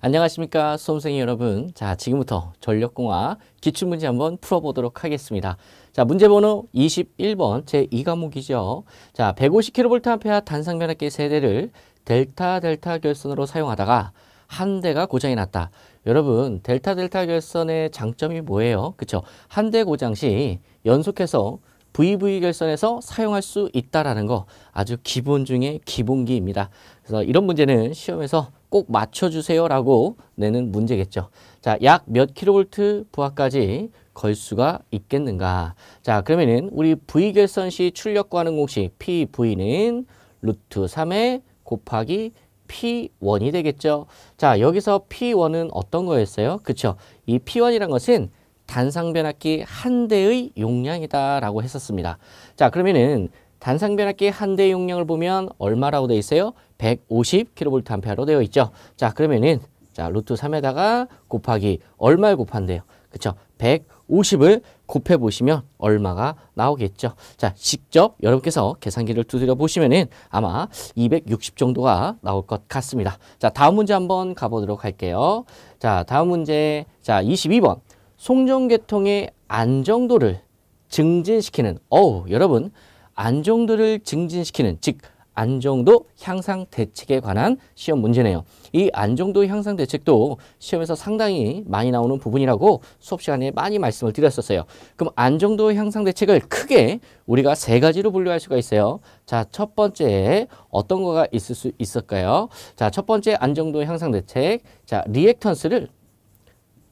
안녕하십니까 수험생 여러분. 자 지금부터 전력공학 기출문제 한번 풀어보도록 하겠습니다. 자 문제 번호 21번 제2과목이죠. 자 150kV 단상변압기 세대를 델타 델타 결선으로 사용하다가 한 대가 고장이 났다. 여러분 델타 델타 결선의 장점이 뭐예요? 그쵸? 한 대 고장 시 연속해서 VV 결선에서 사용할 수 있다라는 거 아주 기본 중에 기본기입니다. 그래서 이런 문제는 시험에서 꼭 맞춰주세요라고 내는 문제겠죠. 자, 약 몇 킬로볼트 부하까지 걸 수가 있겠는가? 자, 그러면은 우리 V 결선 시 출력 구하는 공식 PV는 루트 3에 곱하기 P1이 되겠죠. 자, 여기서 P1은 어떤 거였어요? 그쵸? 이 P1이란 것은 단상 변압기 한 대의 용량이다라고 했었습니다. 자, 그러면은 단상 변압기 한 대 용량을 보면 얼마라고 되어 있어요? 150kVA로 되어 있죠. 자, 그러면은 자, 루트 3에다가 곱하기 얼마를 곱한대요? 그쵸? 150을 곱해 보시면 얼마가 나오겠죠. 자, 직접 여러분께서 계산기를 두드려 보시면은 아마 260 정도가 나올 것 같습니다. 자, 다음 문제 한번 가보도록 할게요. 자, 다음 문제. 자, 22번. 송정계통의 안정도를 증진시키는 어우 여러분 안정도를 증진시키는 즉 안정도 향상 대책에 관한 시험 문제네요. 이 안정도 향상 대책도 시험에서 상당히 많이 나오는 부분이라고 수업 시간에 많이 말씀을 드렸었어요. 그럼 안정도 향상 대책을 크게 우리가 세 가지로 분류할 수가 있어요. 자, 첫 번째 어떤 거가 있을 수 있을까요? 자, 첫 번째 안정도 향상 대책. 자, 리액턴스를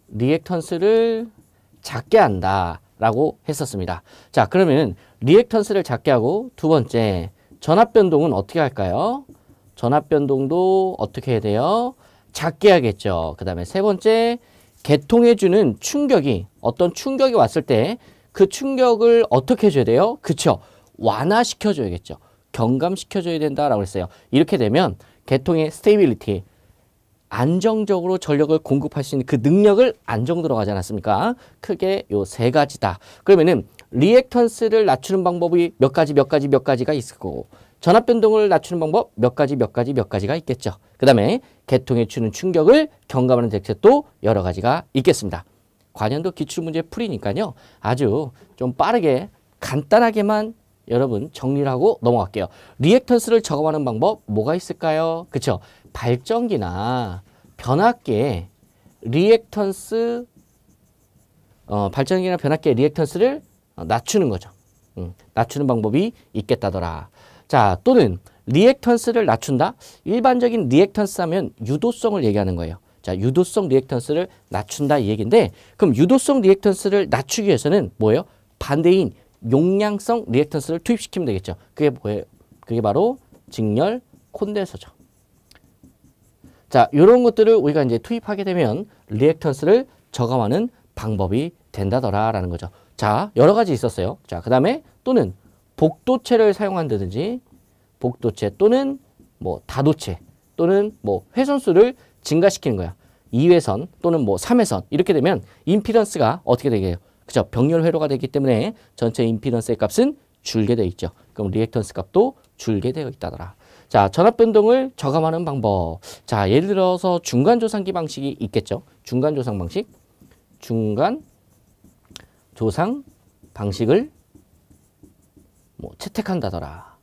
리액턴스를 작게 한다라고 했었습니다. 자, 그러면 리액턴스를 작게 하고 두 번째 전압 변동은 어떻게 할까요? 전압 변동도 어떻게 해야 돼요? 작게 하겠죠. 그 다음에 세 번째 계통에 주는 충격이 어떤 충격이 왔을 때 그 충격을 어떻게 해줘야 돼요? 그쵸? 완화시켜줘야겠죠. 경감시켜줘야 된다라고 했어요. 이렇게 되면 계통의 stability 안정적으로 전력을 공급할 수 있는 그 능력을 안정도로 가지 않았습니까? 크게 요 세 가지다. 그러면은 리액턴스를 낮추는 방법이 몇 가지 몇 가지 몇 가지가 있을 거고 전압 변동을 낮추는 방법 몇 가지 몇 가지 몇 가지가 있겠죠. 그 다음에 계통에 주는 충격을 경감하는 대책도 여러 가지가 있겠습니다. 과년도 기출문제 풀이니까요. 아주 좀 빠르게 간단하게만 여러분 정리를 하고 넘어갈게요. 리액턴스를 저감하는 방법 뭐가 있을까요? 그쵸? 발전기나 변압기에 리액턴스 어, 발전기나 변압기의 리액턴스를 어, 낮추는 거죠. 음, 낮추는 방법이 있겠다더라. 자, 또는 리액턴스를 낮춘다? 일반적인 리액턴스 하면 유도성을 얘기하는 거예요. 자, 유도성 리액턴스를 낮춘다 이 얘기인데 그럼 유도성 리액턴스를 낮추기 위해서는 뭐예요? 반대인 용량성 리액턴스를 투입시키면 되겠죠. 그게 뭐예요? 그게 바로 직렬 콘덴서죠. 자, 이런 것들을 우리가 이제 투입하게 되면 리액턴스를 저감하는 방법이 된다더라라는 거죠. 자, 여러 가지 있었어요. 자, 그 다음에 또는 복도체를 사용한다든지 복도체 또는 뭐 다도체 또는 뭐 회선수를 증가시키는 거야. 2회선 또는 뭐 3회선 이렇게 되면 임피던스가 어떻게 되게요? 그죠? 병렬 회로가 되기 때문에 전체 임피던스의 값은 줄게 되어 있죠. 그럼 리액턴스 값도 줄게 되어 있다더라. 자, 전압 변동을 저감하는 방법. 자, 예를 들어서 중간 조상기 방식이 있겠죠. 중간 조상 방식. 중간 조상 방식을 뭐 채택한다더라.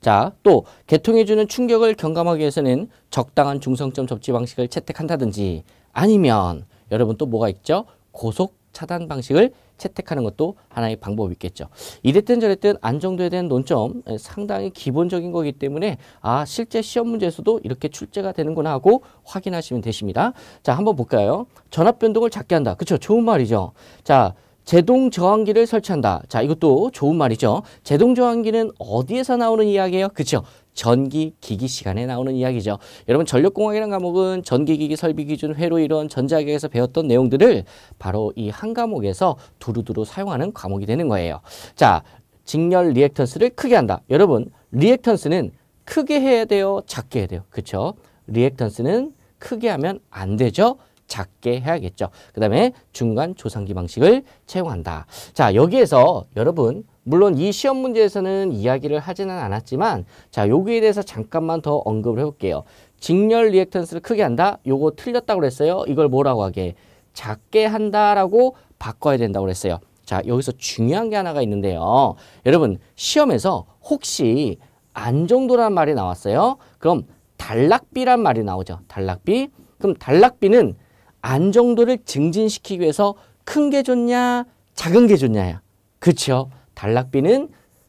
자, 또 계통에 주는 충격을 경감하기 위해서는 적당한 중성점 접지 방식을 채택한다든지 아니면 여러분 또 뭐가 있죠? 고속 차단 방식을 채택하는 것도 하나의 방법이 있겠죠. 이랬든 저랬든 안정돼야 되는 논점 상당히 기본적인 거기 때문에 아 실제 시험 문제에서도 이렇게 출제가 되는구나 하고 확인하시면 되십니다. 자 한번 볼까요? 전압 변동을 작게 한다. 그렇죠. 좋은 말이죠. 자 제동 저항기를 설치한다. 자, 이것도 좋은 말이죠. 제동 저항기는 어디에서 나오는 이야기예요? 그렇죠. 전기 기기 시간에 나오는 이야기죠. 여러분 전력공학이라는 과목은 전기기기 설비 기준 회로 이론 전자기에서 배웠던 내용들을 바로 이 한 과목에서 두루두루 사용하는 과목이 되는 거예요. 자, 직렬 리액턴스를 크게 한다. 여러분 리액턴스는 크게 해야 돼요? 작게 해야 돼요? 그렇죠? 리액턴스는 크게 하면 안 되죠? 작게 해야겠죠. 그 다음에 중간 조상기 방식을 채용한다. 자, 여기에서 여러분 물론 이 시험 문제에서는 이야기를 하지는 않았지만 자 여기에 대해서 잠깐만 더 언급을 해볼게요. 직렬 리액턴스를 크게 한다. 요거 틀렸다고 그랬어요. 이걸 뭐라고 하게? 작게 한다라고 바꿔야 된다고 그랬어요. 자 여기서 중요한 게 하나가 있는데요. 여러분 시험에서 혹시 안정도란 말이 나왔어요. 그럼 단락비란 말이 나오죠. 단락비. 그럼 단락비는 안정도를 증진시키기 위해서 큰 게 좋냐 작은 게 좋냐야. 그렇죠. 단락비는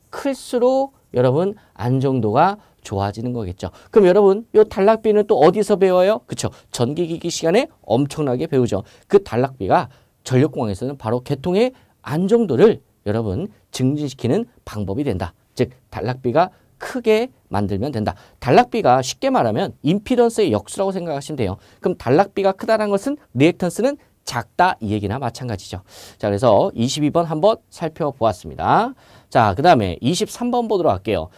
클수록 여러분 안정도가 좋아지는 거겠죠. 그럼 여러분 이 단락비는 또 어디서 배워요? 그렇죠. 전기기기 시간에 엄청나게 배우죠. 그 단락비가 전력공학에서는 바로 계통의 안정도를 여러분 증진시키는 방법이 된다. 즉 단락비가 크게 만들면 된다. 단락비가 쉽게 말하면 임피던스의 역수라고 생각하시면 돼요. 그럼 단락비가 크다는 것은 리액턴스는 작다 이 얘기나 마찬가지죠. 자 그래서 22번 한번 살펴보았습니다. 자 그 다음에 23번 보도록 할게요.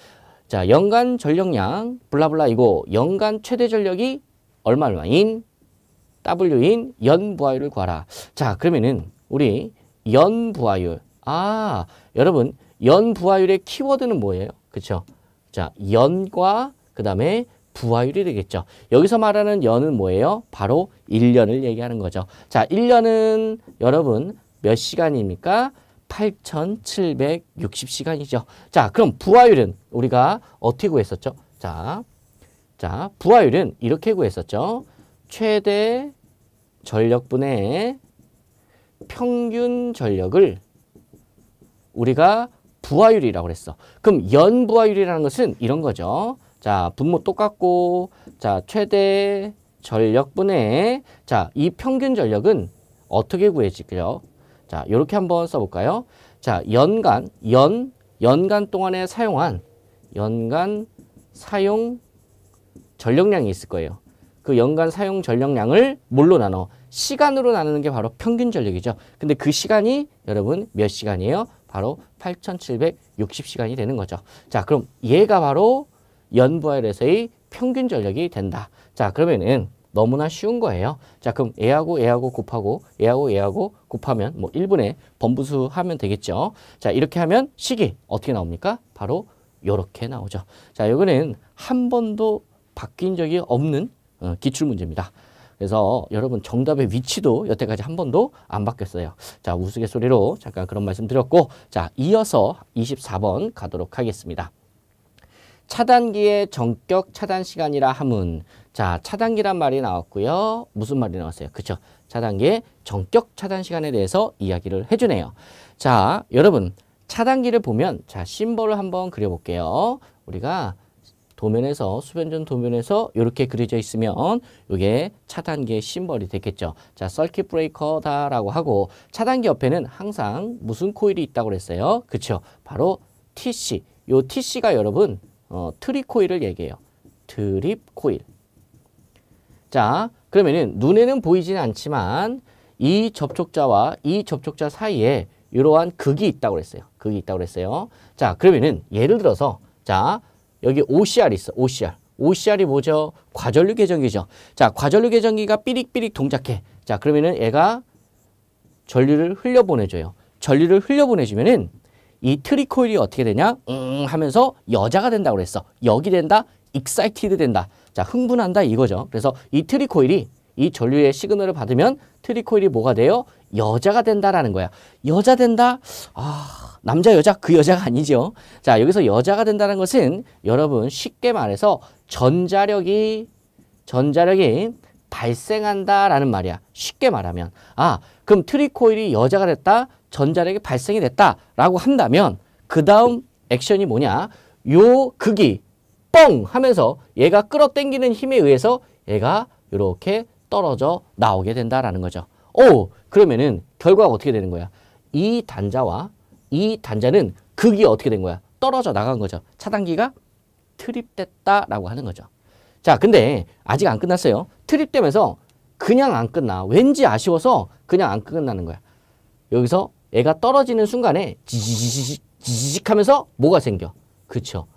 자 연간 전력량 블라블라 이거 연간 최대 전력이 얼마 얼마인 W인 연부하율을 구하라. 자 그러면은 우리 연부하율 아 여러분 연부하율의 키워드는 뭐예요? 그렇죠? 자 연과 그 다음에 부하율이 되겠죠. 여기서 말하는 연은 뭐예요? 바로 1년을 얘기하는 거죠. 자, 1년은 여러분 몇 시간입니까? 8,760시간이죠. 자, 그럼 부하율은 우리가 어떻게 구했었죠? 자, 자, 부하율은 이렇게 구했었죠. 최대 전력분의 평균 전력을 우리가 부하율이라고 그랬어. 그럼 연부하율이라는 것은 이런 거죠. 자, 분모 똑같고, 자, 최대 전력분의, 자, 이 평균 전력은 어떻게 구해질까요? 자, 이렇게 한번 써볼까요? 자, 연간, 연, 연간 동안에 사용한, 연간 사용 전력량이 있을 거예요. 그 연간 사용 전력량을 뭘로 나눠? 시간으로 나누는 게 바로 평균 전력이죠. 근데 그 시간이 여러분 몇 시간이에요? 바로 8,760시간이 되는 거죠. 자, 그럼 얘가 바로 연부하율에서의 평균 전력이 된다. 자, 그러면은 너무나 쉬운 거예요. 자, 그럼 A하고 A하고 곱하고 A하고 A하고 곱하면 뭐 1분의 번부수 하면 되겠죠. 자, 이렇게 하면 식이 어떻게 나옵니까? 바로 이렇게 나오죠. 자, 이거는 한 번도 바뀐 적이 없는 어, 기출 문제입니다. 그래서 여러분 정답의 위치도 여태까지 한 번도 안 바뀌었어요. 자, 우스갯소리로 잠깐 그런 말씀 드렸고 자, 이어서 24번 가도록 하겠습니다. 차단기의 전격 차단 시간이라 함은 자 차단기란 말이 나왔고요. 무슨 말이 나왔어요? 그쵸? 차단기의 전격 차단 시간에 대해서 이야기를 해주네요. 자 여러분 차단기를 보면 자 심벌을 한번 그려볼게요. 우리가 도면에서 수변전 도면에서 이렇게 그려져 있으면 이게 차단기의 심벌이 되겠죠. 자, 서킷 브레이커다라고 하고 차단기 옆에는 항상 무슨 코일이 있다고 그랬어요? 그쵸? 바로 TC. 요 TC가 여러분 어, 트립 코일을 얘기해요. 트립 코일. 자, 그러면은 눈에는 보이지는 않지만 이 접촉자와 이 접촉자 사이에 이러한 극이 있다고 그랬어요. 극이 있다고 그랬어요. 자, 그러면은 예를 들어서 자, 여기 OCR 있어. OCR. OCR이 뭐죠? 과전류 계정기죠. 자, 과전류 계정기가 삐릭삐릭 동작해. 자, 그러면은 얘가 전류를 흘려보내줘요. 전류를 흘려보내주면은 이 trip 코일이 어떻게 되냐? 음 하면서 여자가 된다고 그랬어. 여기 된다? excited 된다. 자, 흥분한다 이거죠. 그래서 이 trip 코일이 이 전류의 시그널을 받으면 trip 코일이 뭐가 돼요? 여자가 된다라는 거야. 여자 된다? 아, 남자 여자 그 여자가 아니죠. 자, 여기서 여자가 된다는 것은 여러분 쉽게 말해서 전자력이 전자력이 발생한다라는 말이야. 쉽게 말하면. 아, 그럼 트리코일이 여자가 됐다? 전자력이 발생이 됐다라고 한다면 그 다음 액션이 뭐냐? 요 극이 뻥 하면서 얘가 끌어당기는 힘에 의해서 얘가 이렇게 떨어져 나오게 된다라는 거죠. 오 그러면은 결과가 어떻게 되는 거야? 이 단자와 이 단자는 극이 어떻게 된 거야? 떨어져 나간 거죠. 차단기가 트립됐다라고 하는 거죠. 자, 근데 아직 안 끝났어요. 트립되면서 그냥 안 끝나. 왠지 아쉬워서 그냥 안 끝나는 거야. 여기서 애가 떨어지는 순간에 지지지직 지지직 하면서 뭐가 생겨? 그렇죠.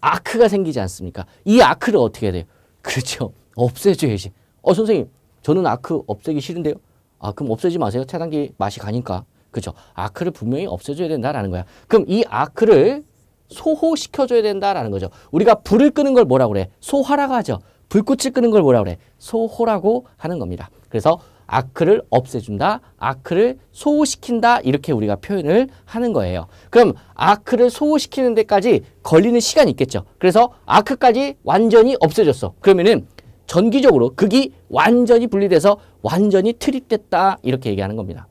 아크가 생기지 않습니까? 이 아크를 어떻게 해야 돼요? 그렇죠. 없애줘야지. 어 선생님 저는 아크 없애기 싫은데요. 아 그럼 없애지 마세요. 차단기 맛이 가니까. 그죠? 아크를 분명히 없애줘야 된다라는 거야. 그럼 이 아크를 소호시켜줘야 된다라는 거죠. 우리가 불을 끄는 걸 뭐라고 그래? 소화라고 하죠. 불꽃을 끄는 걸 뭐라고 그래? 소호라고 하는 겁니다. 그래서 아크를 없애준다, 아크를 소호시킨다 이렇게 우리가 표현을 하는 거예요. 그럼 아크를 소호시키는 데까지 걸리는 시간이 있겠죠. 그래서 아크까지 완전히 없애졌어. 그러면은 전기적으로 극이 완전히 분리돼서 완전히 트립됐다 이렇게 얘기하는 겁니다.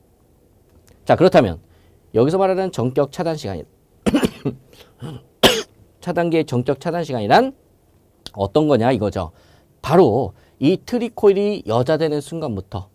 자 그렇다면 여기서 말하는 정격 차단 시간이 차단기의 정격 차단 시간이란 어떤 거냐 이거죠. 바로 이 트리코일이 여자되는 순간부터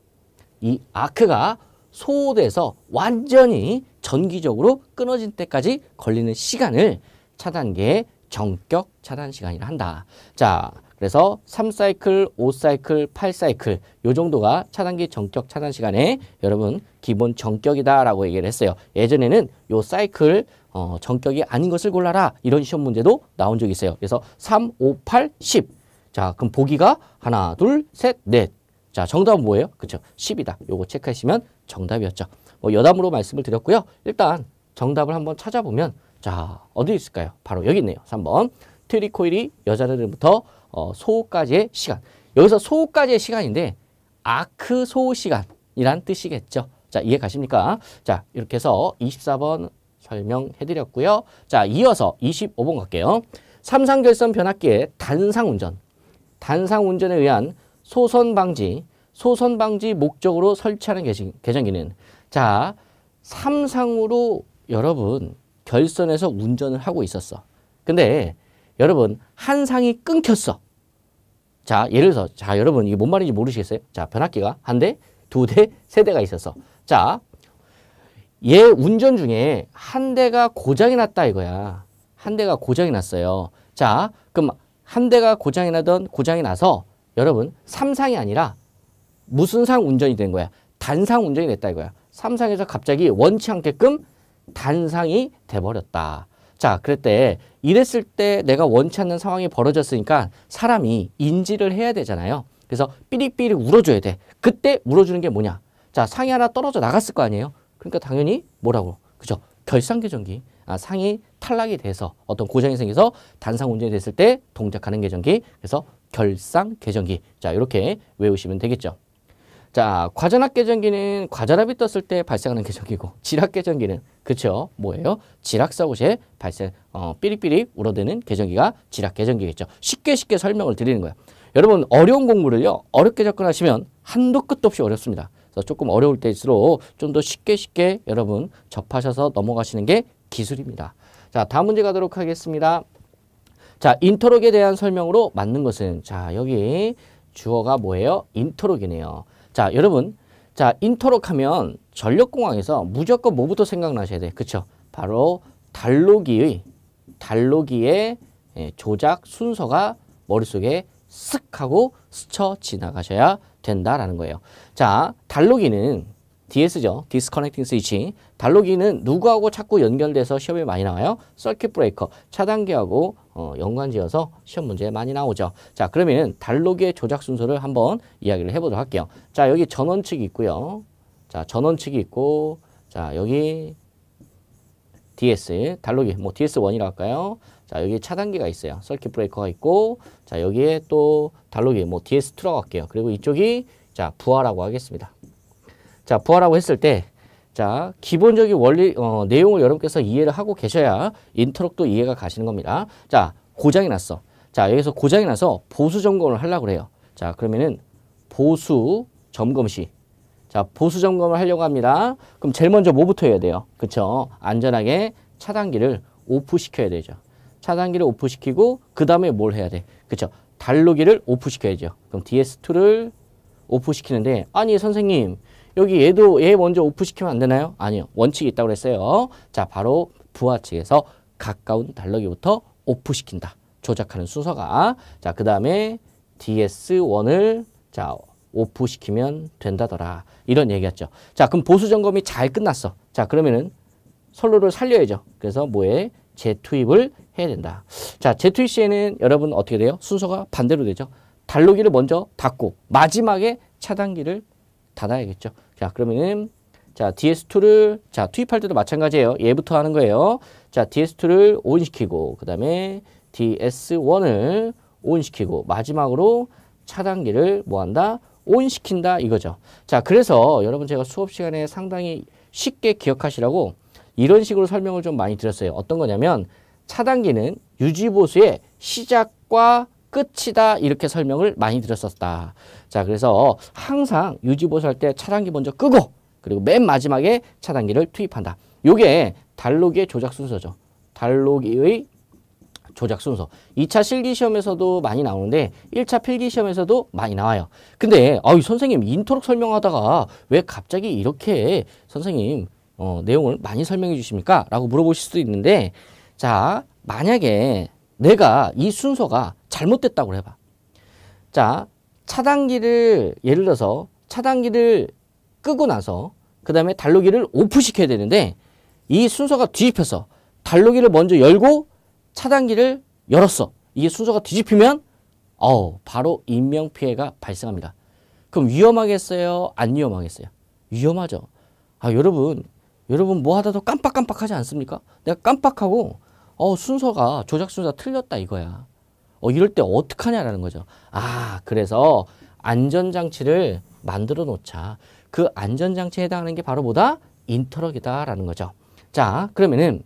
이 아크가 소호돼서 완전히 전기적으로 끊어진 때까지 걸리는 시간을 차단계의 정격 차단 시간이라 한다. 자, 그래서 3사이클, 5사이클, 8사이클 요 정도가 차단기 정격 차단 시간에 여러분 기본 정격이다라고 얘기를 했어요. 예전에는 요 사이클 어, 정격이 아닌 것을 골라라 이런 시험 문제도 나온 적이 있어요. 그래서 3, 5, 8, 10. 자, 그럼 보기가 하나, 둘, 셋, 넷. 자, 정답은 뭐예요? 그쵸? 10이다. 요거 체크하시면 정답이었죠. 뭐 여담으로 말씀을 드렸고요. 일단 정답을 한번 찾아보면 자, 어디 있을까요? 바로 여기 있네요. 3번. 트리코일이 여자들부터 어, 소호까지의 시간. 여기서 소호까지의 시간인데 아크 소호 시간이란 뜻이겠죠. 자, 이해 가십니까? 자, 이렇게 해서 24번 설명해 드렸고요. 자, 이어서 25번 갈게요. 삼상결선 변압기의 단상 운전. 단상 운전에 의한 소선 방지, 소선 방지 목적으로 설치하는 계정기는 자, 삼상으로 여러분 결선에서 운전을 하고 있었어. 근데 여러분 한 상이 끊겼어. 자, 예를 들어서 자, 여러분 이게 뭔 말인지 모르시겠어요? 자, 변압기가 한 대, 두 대, 세 대가 있었어. 자, 얘 운전 중에 한 대가 고장이 났다 이거야. 한 대가 고장이 났어요. 자, 그럼 한 대가 고장이 나던 고장이 나서 여러분 삼상이 아니라 무슨 상 운전이 된 거야? 단상 운전이 됐다 이거야. 삼상에서 갑자기 원치 않게끔 단상이 돼버렸다. 자, 그랬대. 이랬을 때 내가 원치 않는 상황이 벌어졌으니까 사람이 인지를 해야 되잖아요. 그래서 삐릭삐릭 울어줘야 돼. 그때 울어주는 게 뭐냐? 자, 상이 하나 떨어져 나갔을 거 아니에요? 그러니까 당연히 뭐라고? 그죠? 결상계전기. 아, 상이 탈락이 돼서 어떤 고장이 생겨서 단상 운전이 됐을 때 동작하는 계전기. 그래서 결상계전기. 자, 이렇게 외우시면 되겠죠. 자, 과전압 계전기는 과전압이 떴을 때 발생하는 계전기고 지락 계전기는 그쵸 뭐예요? 지락 사고 시에 발생 어, 삐릭삐릭 울어대는 계전기가 지락 계전기겠죠. 쉽게 쉽게 설명을 드리는 거예요. 여러분 어려운 공부를요 어렵게 접근하시면 한도 끝도 없이 어렵습니다. 그래서 조금 어려울 때일수록 좀 더 쉽게 쉽게 여러분 접하셔서 넘어가시는 게 기술입니다. 자 다음 문제 가도록 하겠습니다. 자 인터록에 대한 설명으로 맞는 것은 자 여기 주어가 뭐예요? interlock이네요. 자, 여러분. 자, interlock 하면 전력공학에서 무조건 뭐부터 생각나셔야 돼. 그쵸? 바로 단로기의, 단로기의 예, 조작 순서가 머릿속에 쓱 하고 스쳐 지나가셔야 된다라는 거예요. 자, 단로기는 DS죠. disconnecting switch. 단로기는 누구하고 자꾸 연결돼서 시험에 많이 나와요? circuit breaker, 차단기하고 어, 연관지어서 시험 문제에 많이 나오죠. 자, 그러면 단로기의 조작 순서를 한번 이야기를 해보도록 할게요. 자, 여기 전원측이 있고요. 자, 전원측이 있고, 자, 여기 DS, 달로기, 뭐 DS1이라고 할까요? 자, 여기 차단기가 있어요. 서킷 브레이커가 있고, 자, 여기에 또 달로기, 뭐 DS2라고 할게요. 그리고 이쪽이, 자, 부하라고 하겠습니다. 자, 부하라고 했을 때, 자, 기본적인 원리, 어, 내용을 여러분께서 이해를 하고 계셔야 인터록도 이해가 가시는 겁니다. 자, 고장이 났어. 자, 여기서 고장이 나서 보수 점검을 하려고 그래요. 자, 그러면은 보수 점검 시. 자, 보수 점검을 하려고 합니다. 그럼 제일 먼저 뭐부터 해야 돼요? 그쵸? 안전하게 차단기를 오프 시켜야 되죠. 차단기를 오프 시키고, 그 다음에 뭘 해야 돼? 그쵸? 달로기를 오프 시켜야죠. 그럼 DS2를 오프 시키는데, 아니, 선생님, 여기 얘도 얘 먼저 오프시키면 안 되나요? 아니요. 원칙이 있다고 그랬어요. 자, 바로 부하 측에서 가까운 달러기부터 오프시킨다. 조작하는 순서가. 자, 그 다음에 DS1을 자, 오프시키면 된다더라. 이런 얘기였죠. 자, 그럼 보수 점검이 잘 끝났어. 자, 그러면은 선로를 살려야죠. 그래서 뭐에 재투입을 해야 된다. 자, 재투입 시에는 여러분 어떻게 돼요? 순서가 반대로 되죠. 달로기를 먼저 닫고 마지막에 차단기를 닫아야겠죠. 자, 그러면은 자, DS2를 자, 투입할 때도 마찬가지예요. 얘부터 하는 거예요. 자, DS2를 온시키고 그다음에 DS1을 온시키고 마지막으로 차단기를 뭐 한다? 온시킨다 이거죠. 자, 그래서 여러분 제가 수업 시간에 상당히 쉽게 기억하시라고 이런 식으로 설명을 좀 많이 드렸어요. 어떤 거냐면 차단기는 유지보수의 시작과 끝이다 이렇게 설명을 많이 드렸었다. 자, 그래서 항상 유지보수 할 때 차단기 먼저 끄고 그리고 맨 마지막에 차단기를 투입한다. 요게 달로기의 조작 순서죠. 달로기의 조작 순서. 2차 실기 시험에서도 많이 나오는데 1차 필기 시험에서도 많이 나와요. 근데 어이 선생님 인터록 설명하다가 왜 갑자기 이렇게 선생님 어, 내용을 많이 설명해 주십니까? 라고 물어보실 수도 있는데 자 만약에 내가 이 순서가 잘못됐다고 해봐. 자 차단기를 예를 들어서 차단기를 끄고 나서 그 다음에 달로기를 오프시켜야 되는데 이 순서가 뒤집혀서 달로기를 먼저 열고 차단기를 열었어. 이게 순서가 뒤집히면 어 바로 인명피해가 발생합니다. 그럼 위험하겠어요? 안 위험하겠어요? 위험하죠. 아 여러분 여러분 뭐 하다도 깜빡깜빡하지 않습니까? 내가 깜빡하고 어 순서가 조작 순서가 틀렸다 이거야. 어 이럴 때 어떡하냐라는 거죠. 아 그래서 안전장치를 만들어 놓자. 그 안전장치에 해당하는 게 바로 뭐다? 인터럭이다라는 거죠. 자 그러면은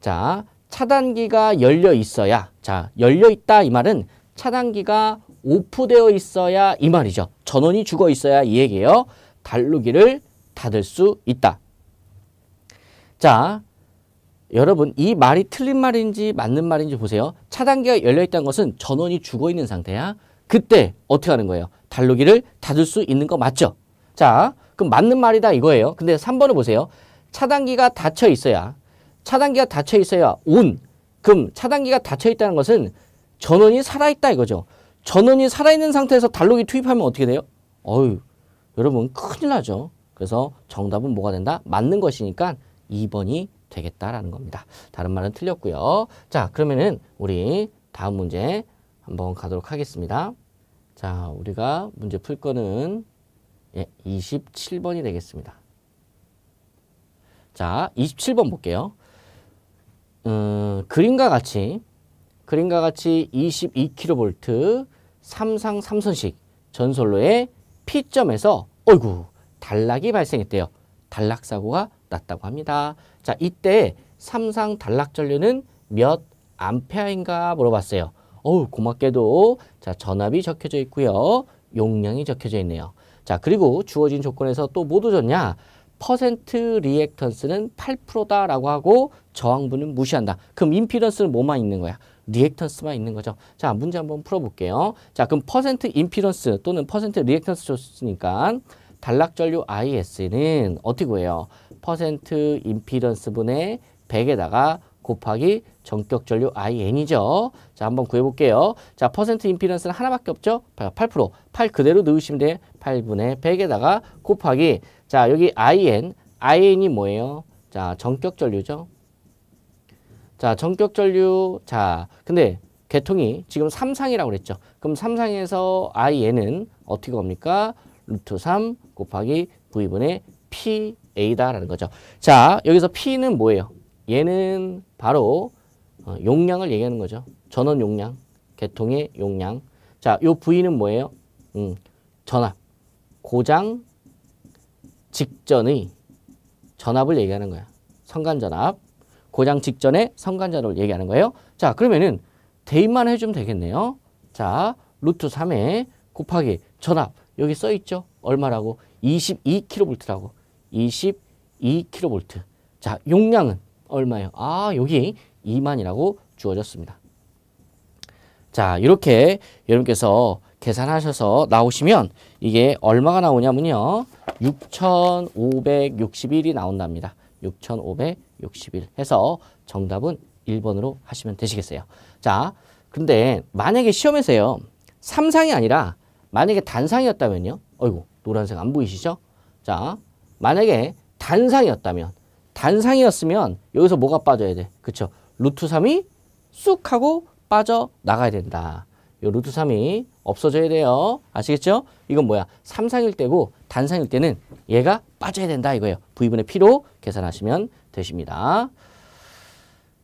자 차단기가 열려 있어야 자 열려 있다 이 말은 차단기가 오프되어 있어야 이 말이죠. 전원이 죽어 있어야 이 얘기예요. 달루기를 닫을 수 있다. 자, 여러분 이 말이 틀린 말인지 맞는 말인지 보세요. 차단기가 열려 있다는 것은 전원이 죽어 있는 상태야. 그때 어떻게 하는 거예요? 달루기를 닫을 수 있는 거 맞죠? 자, 그럼 맞는 말이다 이거예요. 근데 3번을 보세요. 차단기가 닫혀 있어야 차단기가 닫혀 있어야 온. 그럼 차단기가 닫혀 있다는 것은 전원이 살아있다 이거죠. 전원이 살아있는 상태에서 달록이 투입하면 어떻게 돼요? 어유 여러분 큰일 나죠. 그래서 정답은 뭐가 된다? 맞는 것이니까 2번이 되겠다라는 겁니다. 다른 말은 틀렸고요. 자, 그러면은 우리 다음 문제 한번 가도록 하겠습니다. 자, 우리가 문제 풀 거는 예, 27번이 되겠습니다. 자, 27번 볼게요. 음, 그림과 같이 그림과 같이 22kV 삼상 삼선식 전솔로의 P점에서 어이구 단락이 발생했대요. 단락 사고가 났다고 합니다. 자, 이때 삼상 단락 전류는 몇 암페어인가 물어봤어요. 어우, 고맙게도 자, 전압이 적혀져 있고요. 용량이 적혀져 있네요. 자, 그리고 주어진 조건에서 또 뭐 도졌냐? 퍼센트 리액턴스는 8%다라고 하고 저항부는 무시한다. 그럼 임피던스는 뭐만 있는 거야? 리액턴스만 있는 거죠. 자, 문제 한번 풀어볼게요. 자, 그럼 퍼센트 임피던스 또는 퍼센트 리액턴스 줬으니까 단락전류 IS는 어떻게 구해요? 퍼센트 임피던스 분의 100에다가 곱하기 정격 전류 IN이죠. 자, 한번 구해볼게요. 자, 퍼센트 임피던스는 하나밖에 없죠? 8%. 8 그대로 넣으시면 돼. 8분의 100에다가 곱하기 자, 여기 IN, IN이 뭐예요? 자, 전격 전류죠. 자, 전격 전류. 자, 근데 계통이 지금 3상이라고 그랬죠. 그럼 3상에서 IN은 어떻게 겁니까? 루트 3 곱하기 V분의 PA다라는 거죠. 자, 여기서 P는 뭐예요? 얘는 바로 어, 용량을 얘기하는 거죠. 전원 용량, 계통의 용량. 자, 요 V는 뭐예요? 음, 전압, 고장, 직전의 전압을 얘기하는 거야. 성간전압. 고장 직전의 성간전압을 얘기하는 거예요. 자, 그러면은 대입만 해주면 되겠네요. 자, 루트 3에 곱하기 전압. 여기 써 있죠? 얼마라고? 22kV라고. 22kV. 자, 용량은 얼마예요? 아, 여기 2만이라고 주어졌습니다. 자, 이렇게 여러분께서 계산하셔서 나오시면 이게 얼마가 나오냐면요. 6,561이 나온답니다. 6,561 해서 정답은 1번으로 하시면 되시겠어요. 자, 근데 만약에 시험에서요. 삼상이 아니라 만약에 단상이었다면요. 어이구, 노란색 안 보이시죠? 자, 만약에 단상이었다면 단상이었으면 여기서 뭐가 빠져야 돼? 그쵸? 루트 3이 쑥 하고 빠져 나가야 된다. 요 루트 3이 없어져야 돼요. 아시겠죠? 이건 뭐야? 삼상일 때고 단상일 때는 얘가 빠져야 된다 이거예요. V분의 P로 계산하시면 되십니다.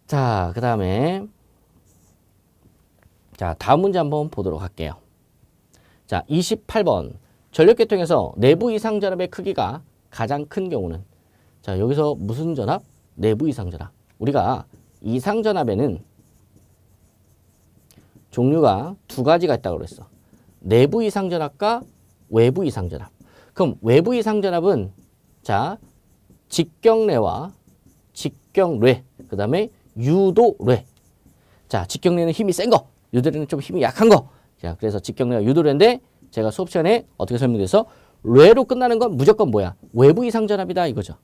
자, 그 다음에 자, 다음 문제 한번 보도록 할게요. 자, 28번. 전력계통에서 내부 이상 전압의 크기가 가장 큰 경우는 자, 여기서 무슨 전압? 내부 이상 전압. 우리가 이상 전압에는 종류가 두 가지가 있다고 그랬어. 내부 이상 전압과 외부 이상 전압. 그럼 외부 이상 전압은 자, 직경례와 직경례, 그 다음에 유도례. 자, 직경례는 힘이 센 거, 유도례는 좀 힘이 약한 거. 자, 그래서 직경례와 유도례인데 제가 수업 시간에 어떻게 설명드려서 례로 끝나는 건 무조건 뭐야? 외부 이상 전압이다 이거죠.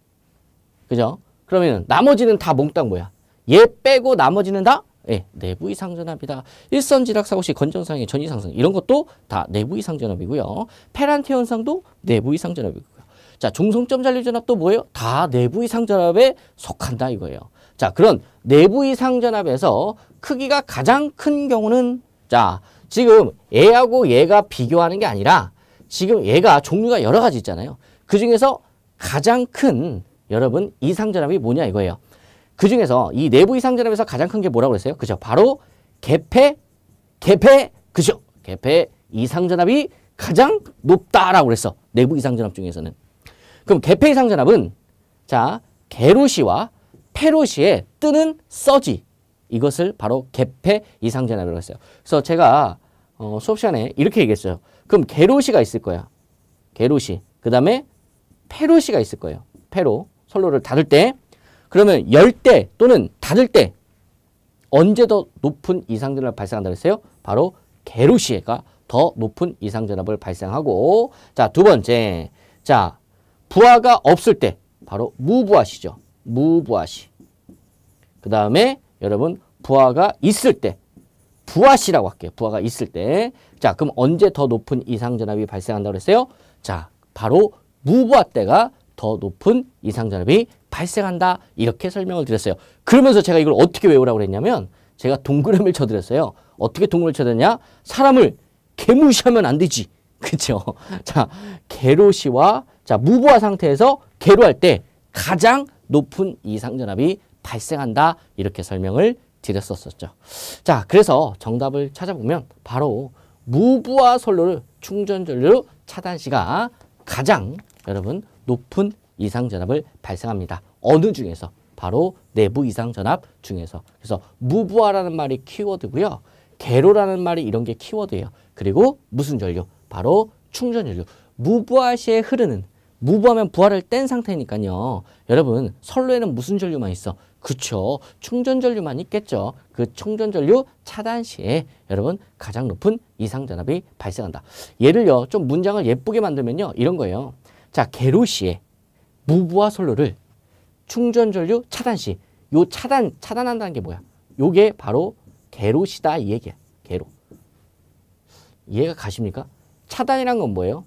그죠? 그러면 나머지는 다 몽땅 뭐야? 얘 빼고 나머지는 다 예, 내부 이상 전압이다. 일선 지락 사고 시 건전 상의 전이 상승 이런 것도 다 내부 이상 전압이고요. 페란티 현상도 내부 이상 전압이고요. 자, 중성점 잔류 전압도 뭐예요? 다 내부 이상 전압에 속한다 이거예요. 자, 그런 내부 이상 전압에서 크기가 가장 큰 경우는 자, 지금 얘하고 얘가 비교하는 게 아니라 지금 얘가 종류가 여러 가지 있잖아요. 그 중에서 가장 큰 여러분 이상전압이 뭐냐 이거예요. 그 중에서 이 내부 이상전압에서 가장 큰 게 뭐라고 그랬어요? 그죠? 바로 개폐, 개폐, 그죠? 개폐 이상전압이 가장 높다라고 그랬어. 내부 이상전압 중에서는. 그럼 개폐 이상전압은 자, 게로시와 페로시에 뜨는 서지 이것을 바로 개폐 이상전압이라고 했어요. 그래서 제가 어, 수업 시간에 이렇게 얘기했어요. 그럼 게로시가 있을 거야. 게로시. 그 다음에 페로시가 있을 거예요. 페로. 선로를 닫을 때 그러면 열 때 또는 닫을 때 언제 더 높은 이상전압을 발생한다고 했어요? 바로 게루시에가 더 높은 이상전압을 발생하고 자 두 번째 자 부하가 없을 때 바로 무부하시죠. 무부하시. 그 다음에 여러분 부하가 있을 때 부하시라고 할게요. 부하가 있을 때. 자, 그럼 언제 더 높은 이상전압이 발생한다고 그랬어요? 자, 바로 무부하 때가 더 높은 이상전압이 발생한다. 이렇게 설명을 드렸어요. 그러면서 제가 이걸 어떻게 외우라고 그랬냐면 제가 동그라미를 쳐드렸어요. 어떻게 동그라미를 쳐드렸냐? 사람을 개무시하면 안 되지. 그쵸? 자, 개로시와 자, 무부하 상태에서 개로할 때 가장 높은 이상전압이 발생한다. 이렇게 설명을 드렸었죠. 자, 그래서 정답을 찾아보면 바로 무부하 선로를 충전 전류 차단 시가 가장 여러분 높은 이상 전압을 발생합니다. 어느 중에서? 바로 내부 이상 전압 중에서. 그래서 무부하라는 말이 키워드고요. 개로라는 말이 이런 게 키워드예요. 그리고 무슨 전류? 바로 충전 전류. 무부하 시에 흐르는 무부하면 부하를 뗀 상태니까요. 여러분 선로에는 무슨 전류만 있어? 그쵸. 충전전류만 있겠죠. 그 충전전류 차단 시에 여러분 가장 높은 이상전압이 발생한다. 예를요. 좀 문장을 예쁘게 만들면요. 이런 거예요. 자, 게로 시에 무부하 선로를 충전전류 차단 시. 요 차단, 차단한다는 게 뭐야? 요게 바로 게로시다 이 얘기야. 게로. 이해가 가십니까? 차단이란 건 뭐예요?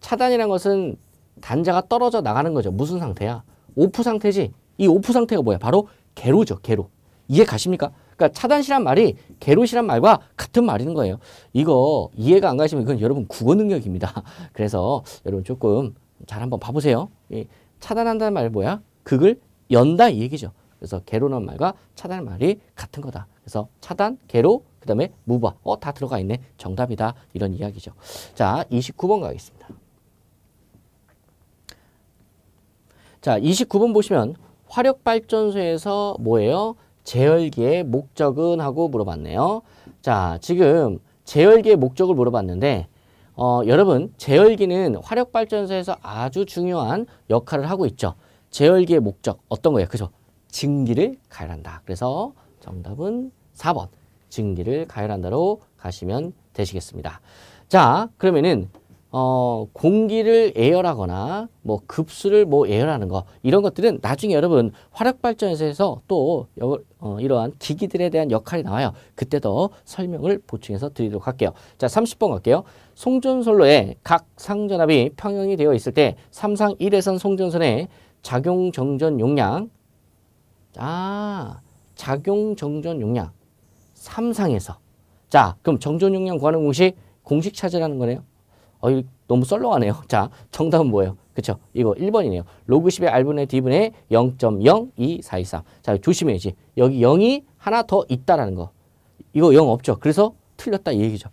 차단이란 것은 단자가 떨어져 나가는 거죠. 무슨 상태야? 오프 상태지. 이 오프 상태가 뭐야? 바로 게로죠. 게로. 이해 가십니까? 그러니까 차단시란 말이 게로시란 말과 같은 말인 거예요. 이거 이해가 안 가시면 이건 여러분 국어 능력입니다. 그래서 여러분 조금 잘 한번 봐보세요. 차단한다는 말 뭐야? 극을 연다 이 얘기죠. 그래서 게로는 말과 차단 말이 같은 거다. 그래서 차단, 게로, 그 다음에 무바. 어, 다 들어가 있네. 정답이다. 이런 이야기죠. 자, 29번 가겠습니다. 자, 29번 보시면 화력발전소에서 뭐예요? 제열기의 목적은 하고 물어봤네요. 자, 지금 제열기의 목적을 물어봤는데 어, 여러분 제열기는 화력발전소에서 아주 중요한 역할을 하고 있죠. 제열기의 목적 어떤 거예요? 그죠? 증기를 가열한다. 그래서 정답은 4번 증기를 가열한다로 가시면 되시겠습니다. 자 그러면은 어, 공기를 예열하거나 뭐 급수를 뭐 예열하는 거 이런 것들은 나중에 여러분 화력발전소에서 또 여, 어, 이러한 기기들에 대한 역할이 나와요. 그때 더 설명을 보충해서 드리도록 할게요. 자 30번 갈게요. 송전선로에 각 상전압이 평형이 되어 있을 때 삼상 1회선 송전선의 작용 정전 용량 아 작용 정전 용량 삼상에서 자, 그럼 정전 용량 구하는 공식 공식 찾으라는 거네요. 어, 이 너무 썰렁하네요. 자, 정답은 뭐예요? 그쵸? 이거 1번이네요. 로그 10의 R분의 D분의 0.02423. 자, 조심해야지. 여기 0이 하나 더 있다라는 거. 이거 0 없죠? 그래서 틀렸다 이 얘기죠.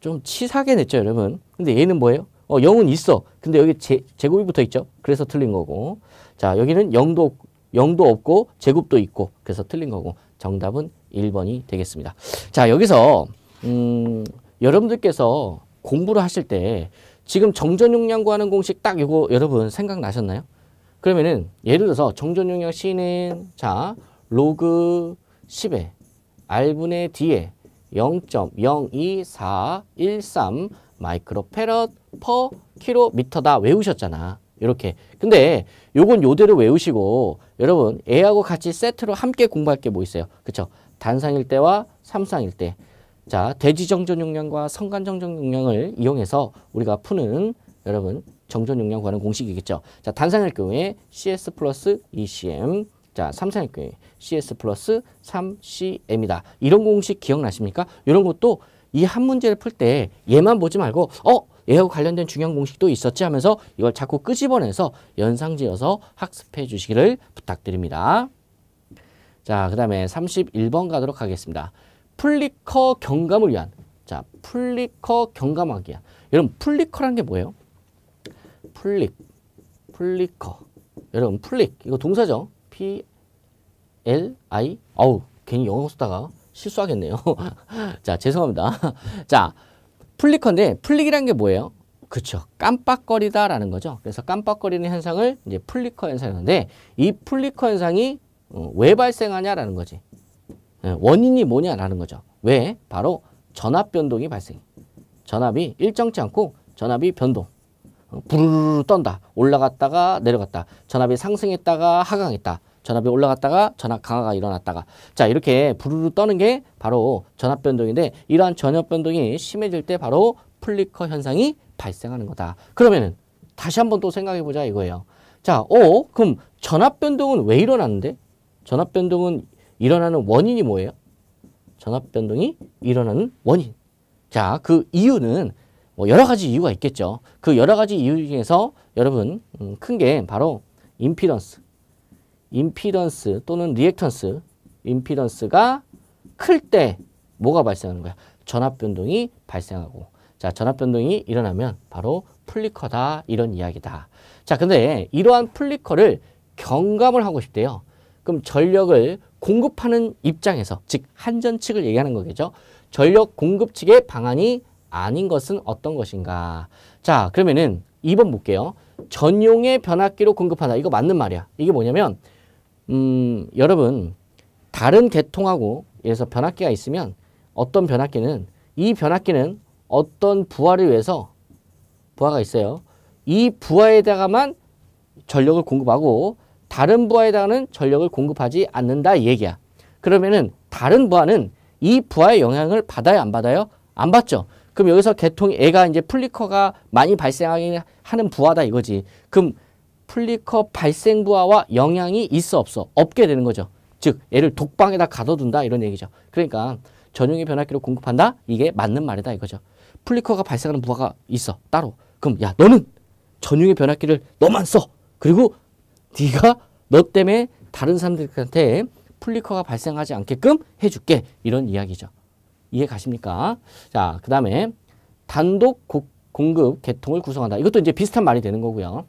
좀 치사하게 냈죠, 여러분. 근데 얘는 뭐예요? 어, 0은 있어. 근데 여기 제, 제곱이 붙어 있죠? 그래서 틀린 거고. 자, 여기는 0도, 0도 없고 제곱도 있고. 그래서 틀린 거고. 정답은 1번이 되겠습니다. 자, 여기서, 음, 여러분들께서 공부를 하실 때 지금 정전 용량 구하는 공식 딱 이거 여러분 생각나셨나요? 그러면은 예를 들어서 정전 용량 C는 자 로그 10에 R분의 D에 0.02413 마이크로패럿 per 킬로미터다 외우셨잖아. 이렇게. 근데 요건 요대로 외우시고 여러분 얘하고 같이 세트로 함께 공부할 게 뭐 있어요? 그쵸? 단상일 때와 삼상일 때. 자, 대지 정전 용량과 선간 정전 용량을 이용해서 우리가 푸는 여러분 정전 용량 구하는 공식이겠죠. 자, 단상일 경우에 CS 플러스 2CM. 자, 삼상일 경우에 CS 플러스 3CM이다. 이런 공식 기억나십니까? 이런 것도 이 한 문제를 풀 때 얘만 보지 말고 어 얘하고 관련된 중요한 공식도 있었지 하면서 이걸 자꾸 끄집어내서 연상지어서 학습해 주시기를 부탁드립니다. 자, 그 다음에 31번 가도록 하겠습니다. 플리커 경감을 위한 자 플리커 경감하기 위한 여러분 플리커란 게 뭐예요? flick 플리커 여러분 flick 이거 동사죠? F L I 어우 괜히 영어 쓰다가 실수하겠네요. 자 죄송합니다. 자 플리커인데 flick이란 게 뭐예요? 그쵸 깜빡거리다라는 거죠. 그래서 깜빡거리는 현상을 이제 플리커 현상이었는데 이 플리커 현상이 어, 왜 발생하냐라는 거지. 예, 원인이 뭐냐라는 거죠. 왜? 바로 전압 변동이 발생. 전압이 일정치 않고 전압이 변동. 어, 부르르 떤다. 올라갔다가 내려갔다. 전압이 상승했다가 하강했다. 전압이 올라갔다가 전압 강화가 일어났다가 자 이렇게 부르르 떠는 게 바로 전압 변동인데 이러한 전압 변동이 심해질 때 바로 플리커 현상이 발생하는 거다. 그러면은 다시 한번 또 생각해 보자 이거예요. 자, 어 그럼 전압 변동은 왜 일어나는데? 전압 변동은 일어나는 원인이 뭐예요? 전압 변동이 일어나는 원인. 자, 그 이유는 뭐 여러 가지 이유가 있겠죠. 그 여러 가지 이유 중에서 여러분 음, 큰게 바로 임피던스, 임피던스 또는 리액턴스, 임피던스가 클 때 뭐가 발생하는 거야? 전압 변동이 발생하고 자 전압 변동이 일어나면 바로 플리커다 이런 이야기다. 자 근데 이러한 플리커를 경감을 하고 싶대요. 그럼 전력을 공급하는 입장에서 즉 한전 측을 얘기하는 거겠죠. 전력 공급 측의 방안이 아닌 것은 어떤 것인가. 자 그러면은 2번 볼게요. 전용의 변압기로 공급하다. 이거 맞는 말이야. 이게 뭐냐면 음, 여러분 다른 계통하고 예를 들어서 변압기가 있으면 어떤 변압기는 이 변압기는 어떤 부하를 위해서 부하가 있어요. 이 부하에다가만 전력을 공급하고 다른 부하에다가는 전력을 공급하지 않는다 이 얘기야. 그러면은 다른 부하는 이 부하의 영향을 받아요 안 받아요? 안 받죠. 그럼 여기서 계통 얘가 이제 플리커가 많이 발생하게 하는 부하다 이거지. 그럼 플리커 발생 부하와 영향이 있어 없어? 없게 되는 거죠. 즉 얘를 독방에다 가둬둔다 이런 얘기죠. 그러니까 전용의 변압기로 공급한다? 이게 맞는 말이다 이거죠. 플리커가 발생하는 부하가 있어 따로. 그럼 야 너는 전용의 변압기를 너만 써. 그리고 네가 너 때문에 다른 사람들한테 플리커가 발생하지 않게끔 해줄게. 이런 이야기죠. 이해 가십니까? 자, 그 다음에 단독 고, 공급 계통을 구성한다. 이것도 이제 비슷한 말이 되는 거고요.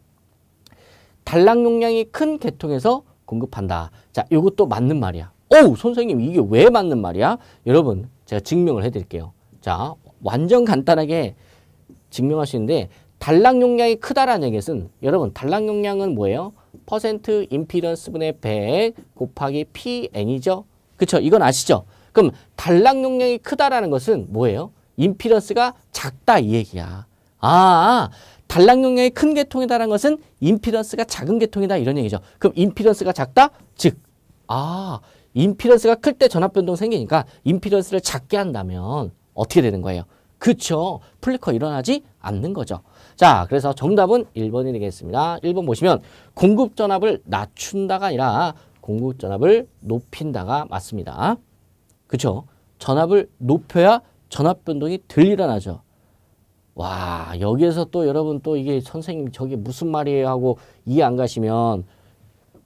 단락 용량이 큰 계통에서 공급한다. 자, 이것도 맞는 말이야. 오, 선생님 이게 왜 맞는 말이야? 여러분, 제가 증명을 해드릴게요. 자, 완전 간단하게 증명할 수 있는데 단락 용량이 크다라는 얘기는 여러분 단락 용량은 뭐예요? 퍼센트 임피던스 분의 100 곱하기 PN이죠. 그쵸? 이건 아시죠? 그럼 단락 용량이 크다라는 것은 뭐예요? 임피던스가 작다 이 얘기야. 아, 단락 용량이 큰 계통이다라는 것은 임피던스가 작은 계통이다 이런 얘기죠. 그럼 임피던스가 작다? 즉, 아, 임피던스가 클 때 전압 변동 생기니까 임피던스를 작게 한다면 어떻게 되는 거예요? 그쵸. 플리커 일어나지 않는 거죠. 자, 그래서 정답은 1번이 되겠습니다. 1번 보시면 공급 전압을 낮춘다가 아니라 공급 전압을 높인다가 맞습니다. 그쵸? 전압을 높여야 전압 변동이 덜 일어나죠. 와, 여기에서 또 여러분 또 이게 선생님 저게 무슨 말이에요 하고 이해 안 가시면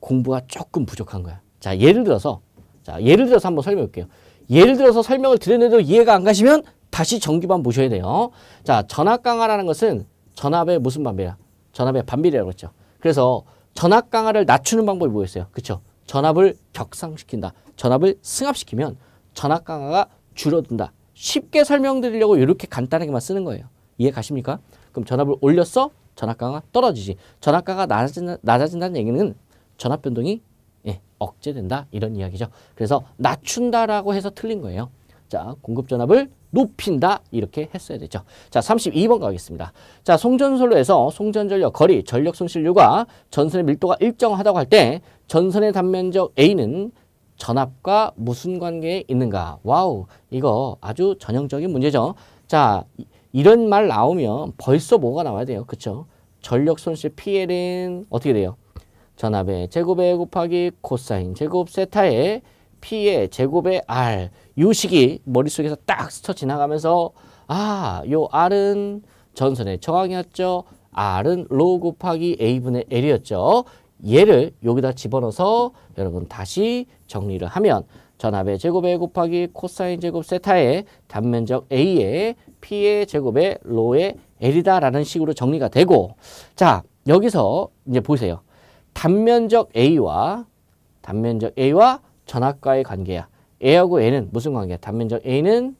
공부가 조금 부족한 거야. 자, 예를 들어서 자, 예를 들어서 한번 설명해 볼게요. 예를 들어서 설명을 드렸는데도 이해가 안 가시면 다시 정규반 보셔야 돼요. 자, 전압 강화라는 것은 전압의 무슨 반비례야? 전압의 반비례라고 했죠. 그래서 전압 강화를 낮추는 방법이 뭐였어요? 그쵸? 전압을 격상시킨다. 전압을 승합시키면 전압 강화가 줄어든다. 쉽게 설명드리려고 이렇게 간단하게만 쓰는 거예요. 이해 가십니까? 그럼 전압을 올렸어? 전압 강하가 떨어지지. 전압 강하가 낮아진다, 낮아진다는 얘기는 전압 변동이 예, 억제된다 이런 이야기죠. 그래서 낮춘다라고 해서 틀린 거예요. 자, 공급 전압을 높인다 이렇게 했어야 되죠. 자, 32번 가겠습니다. 자, 송전선로에서 송전전력 거리 전력 손실률과 전선의 밀도가 일정하다고 할 때 전선의 단면적 A는 전압과 무슨 관계에 있는가? 와우, 이거 아주 전형적인 문제죠. 자, 이런 말 나오면 벌써 뭐가 나와야 돼요. 그쵸? 전력 손실 PL은 어떻게 돼요? 전압의 제곱에 곱하기 코사인 제곱 세타의 P의 제곱의 R 요 식이 머릿속에서 딱 스쳐 지나가면서 아, 요 R은 전선의 저항이었죠. R은 로 곱하기 A분의 L이었죠. 얘를 여기다 집어넣어서 여러분 다시 정리를 하면 전압의 제곱에 곱하기 코사인 제곱 세타의 단면적 A의 P의 제곱의 로의 L이다 라는 식으로 정리가 되고 자 여기서 이제 보세요. 단면적 A와 단면적 A와 전압과의 관계야. A하고 N은 무슨 관계야? 단면적 A는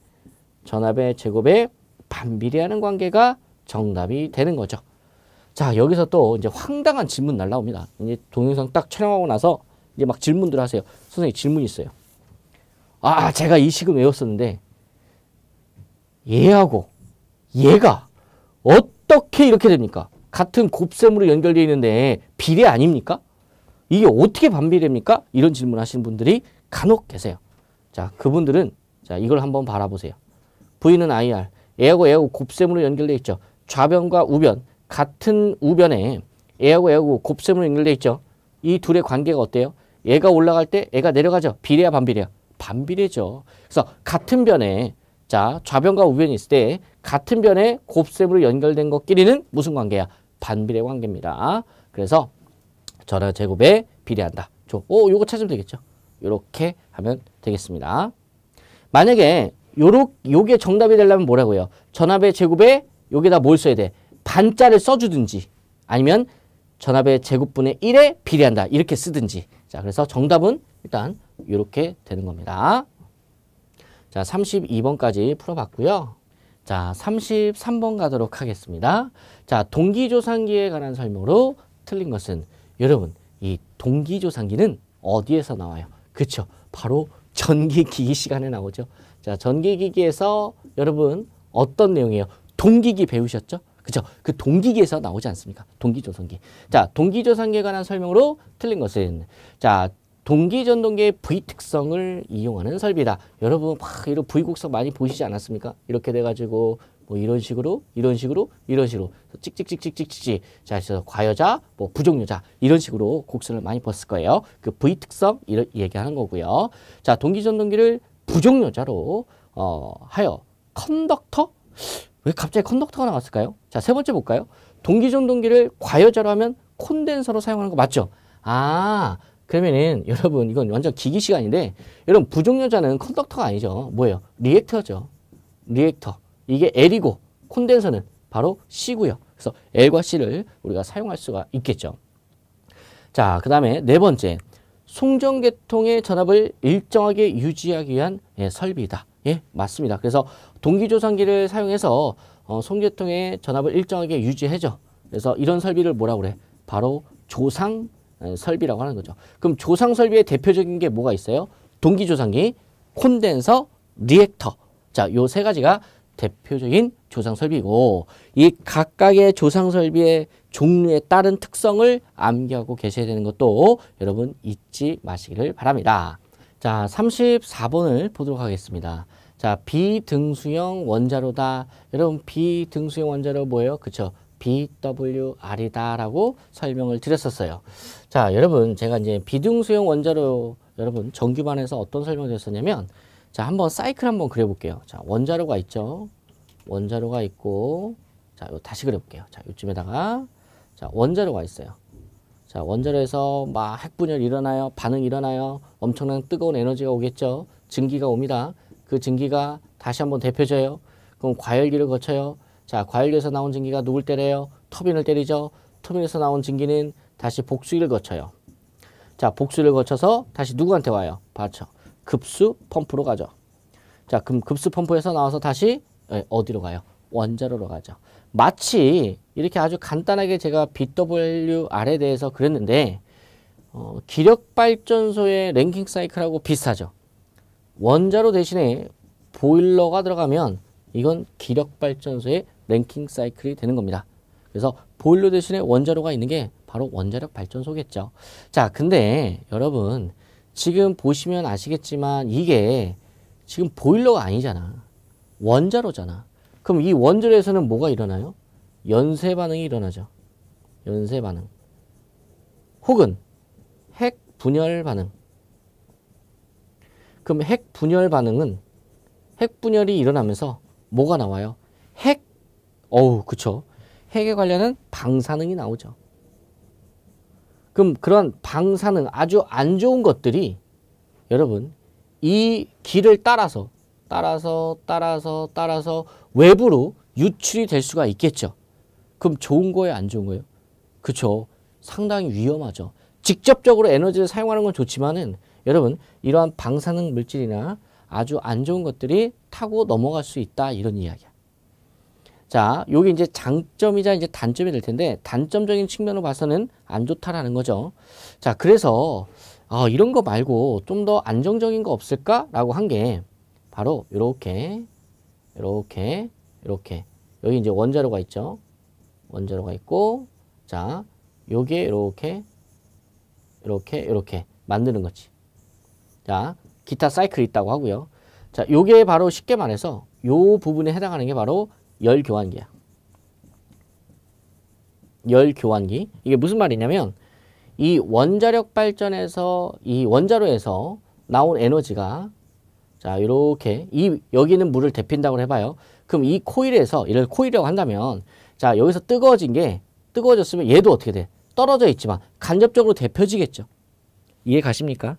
전압의 제곱에 반비례하는 관계가 정답이 되는 거죠. 자, 여기서 또 이제 황당한 질문 날라옵니다. 이제 동영상 딱 촬영하고 나서 이제 막 질문들 하세요. 선생님 질문 있어요. 아, 제가 이 식은 외웠었는데 얘하고 얘가 어떻게 이렇게 됩니까? 같은 곱셈으로 연결되어 있는데 비례 아닙니까? 이게 어떻게 반비례입니까? 이런 질문 하시는 분들이 간혹 계세요. 자, 그분들은 자, 이걸 한번 바라보세요. V는 IR, A하고 A하고 곱셈으로 연결되어 있죠. 좌변과 우변, 같은 우변에 A하고 A하고 곱셈으로 연결되어 있죠. 이 둘의 관계가 어때요? 얘가 올라갈 때 얘가 내려가죠. 비례야 반비례야? 반비례죠. 그래서 같은 변에 자 좌변과 우변이 있을 때 같은 변에 곱셈으로 연결된 것끼리는 무슨 관계야? 반비례 관계입니다. 그래서 전화 제곱에 비례한다. 조. 오, 요거 찾으면 되겠죠. 요렇게 하면 되겠습니다. 만약에 요렇 요게 정답이 되려면 뭐라고요? 전압의 제곱에 여기다 뭘 써야 돼? 반자를 써주든지 아니면 전압의 제곱분의 1에 비례한다. 이렇게 쓰든지. 자, 그래서 정답은 일단 이렇게 되는 겁니다. 자, 32번까지 풀어봤고요. 자, 33번 가도록 하겠습니다. 자, 동기조상기에 관한 설명으로 틀린 것은 여러분, 이 동기조상기는 어디에서 나와요? 그쵸? 바로 전기기기 시간에 나오죠. 자, 전기기기에서 여러분 어떤 내용이에요? 동기기 배우셨죠? 그죠? 그 동기기에서 나오지 않습니까? 동기조선기. 자, 동기조선기에 관한 설명으로 틀린 것은 자, 동기전동기의 V 특성을 이용하는 설비다. 여러분 막 이런 V 곡선 많이 보시지 않았습니까? 이렇게 돼가지고 뭐 이런 식으로 이런 식으로 이런 식으로 찍찍찍찍찍찍 자 그래서 과여자 뭐 부정여자 이런 식으로 곡선을 많이 봤을 거예요. 그 V 특성 이런 얘기하는 거고요. 자 동기전동기를 부족여자로 어 하여 컨덕터 왜 갑자기 컨덕터가 나왔을까요? 자, 세 번째 볼까요? 동기전동기를 과여자로 하면 콘덴서로 사용하는 거 맞죠? 아, 그러면은 여러분 이건 완전 기기 시간인데 여러분 부족여자는 컨덕터가 아니죠. 뭐예요? 리액터죠. 리액터. 이게 L이고 콘덴서는 바로 C고요. 그래서 L과 C를 우리가 사용할 수가 있겠죠. 자, 그 다음에 네 번째. 송전계통의 전압을 일정하게 유지하기 위한 예, 설비다. 예, 맞습니다. 그래서 동기조상기를 사용해서 어, 송계통의 전압을 일정하게 유지해줘. 그래서 이런 설비를 뭐라 그래? 바로 조상 설비라고 하는 거죠. 그럼 조상 설비의 대표적인 게 뭐가 있어요? 동기조상기, 콘덴서, 리액터. 자, 요 세 가지가 대표적인 조상 설비고 이 각각의 조상 설비의 종류에 따른 특성을 암기하고 계셔야 되는 것도 여러분 잊지 마시기를 바랍니다. 자, 34번을 보도록 하겠습니다. 자, 비등수형 원자로다. 여러분, 비등수형 원자로 뭐예요? 그쵸? BWR이다라고 설명을 드렸었어요. 자, 여러분, 제가 이제 비등수형 원자로 여러분 정규반에서 어떤 설명을 드렸었냐면 자, 한번 사이클 한번 그려볼게요. 자, 원자로가 있죠. 원자로가 있고, 자, 요 다시 그려볼게요. 자, 요쯤에다가, 자, 원자로가 있어요. 자, 원자로에서 막 핵분열 일어나요. 반응 일어나요. 엄청난 뜨거운 에너지가 오겠죠. 증기가 옵니다. 그 증기가 다시 한번 대표져요. 그럼 과열기를 거쳐요. 자, 과열기에서 나온 증기가 누굴 때려요? 터빈을 때리죠. 터빈에서 나온 증기는 다시 복수기를 거쳐요. 자, 복수를 거쳐서 다시 누구한테 와요? 받쳐. 급수 펌프로 가죠. 자, 그럼 급수 펌프에서 나와서 다시 예, 어디로 가요? 원자로로 가죠. 마치 이렇게 아주 간단하게 제가 BWR에 대해서 그랬는데 어, 기력발전소의 랭킹 사이클하고 비슷하죠. 원자로 대신에 보일러가 들어가면 이건 기력발전소의 랭킹 사이클이 되는 겁니다. 그래서 보일러 대신에 원자로가 있는 게 바로 원자력 발전소겠죠. 자, 근데 여러분 지금 보시면 아시겠지만 이게 지금 보일러가 아니잖아. 원자로잖아. 그럼 이 원자로에서는 뭐가 일어나요? 연쇄 반응이 일어나죠. 연쇄 반응. 혹은 핵 분열 반응. 그럼 핵 분열 반응은 핵 분열이 일어나면서 뭐가 나와요? 핵, 어우, 그쵸. 핵에 관련한 방사능이 나오죠. 그럼 그런 방사능, 아주 안 좋은 것들이 여러분, 이 길을 따라서, 따라서, 따라서, 따라서 외부로 유출이 될 수가 있겠죠. 그럼 좋은 거예요, 안 좋은 거예요? 그쵸. 상당히 위험하죠. 직접적으로 에너지를 사용하는 건 좋지만은 여러분, 이러한 방사능 물질이나 아주 안 좋은 것들이 타고 넘어갈 수 있다. 이런 이야기야. 자, 요게 이제 장점이자 이제 단점이 될 텐데 단점적인 측면으로 봐서는 안 좋다라는 거죠. 자, 그래서 어, 이런 거 말고 좀 더 안정적인 거 없을까라고 한 게 바로 이렇게 이렇게 이렇게 여기 이제 원자로가 있죠. 원자로가 있고 자, 요게 이렇게 이렇게 이렇게 만드는 거지. 자, 기타 사이클이 있다고 하고요. 자, 요게 바로 쉽게 말해서 요 부분에 해당하는 게 바로 열 교환기야. 열 교환기. 이게 무슨 말이냐면 이 원자력 발전에서 이 원자로에서 나온 에너지가 자, 이렇게 이 여기는 물을 데핀다고 해 봐요. 그럼 이 코일에서 이를 코일이라고 한다면 자, 여기서 뜨거워진 게 뜨거워졌으면 얘도 어떻게 돼? 떨어져 있지만 간접적으로 데펴지겠죠. 이해 가십니까?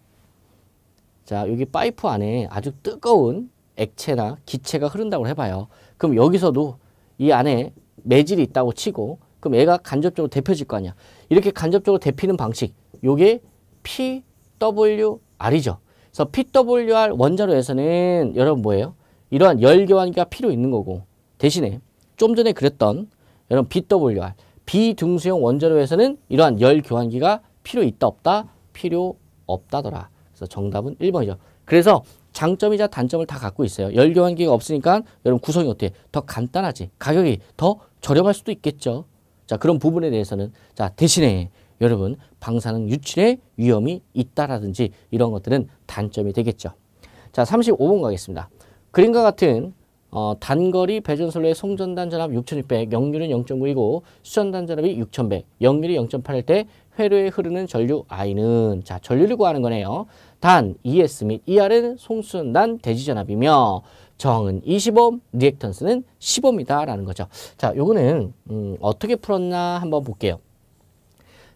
자, 여기 파이프 안에 아주 뜨거운 액체나 기체가 흐른다고 해봐요. 그럼 여기서도 이 안에 매질이 있다고 치고 그럼 얘가 간접적으로 데펴질 거 아니야. 이렇게 간접적으로 데피는 방식 요게 PWR이죠. 그래서 PWR 원자로에서는 여러분 뭐예요? 이러한 열 교환기가 필요 있는 거고 대신에 좀 전에 그랬던 여러분 BWR 비등수형 원자로에서는 이러한 열 교환기가 필요 있다 없다? 필요 없다더라. 그래서 정답은 1번이죠. 그래서 장점이자 단점을 다 갖고 있어요. 열교환기가 없으니까 여러분 구성이 어떻게 더 간단하지. 가격이 더 저렴할 수도 있겠죠. 자 그런 부분에 대해서는 자 대신에 여러분 방사능 유출의 위험이 있다라든지 이런 것들은 단점이 되겠죠. 자 35번 가겠습니다. 그림과 같은 어, 단거리 배전솔로의 송전단 전압 6600, 역률은 0.9이고 수전단 전압이 6100, 역률이 0.8일 때 회로에 흐르는 전류 I는 자 전류를 구하는 거네요. 단 ES 및 ER은 송수전단 대지전압이며 저항은 25, 리액턴스는 15입니다라는 거죠. 자, 요거는 음, 어떻게 풀었나 한번 볼게요.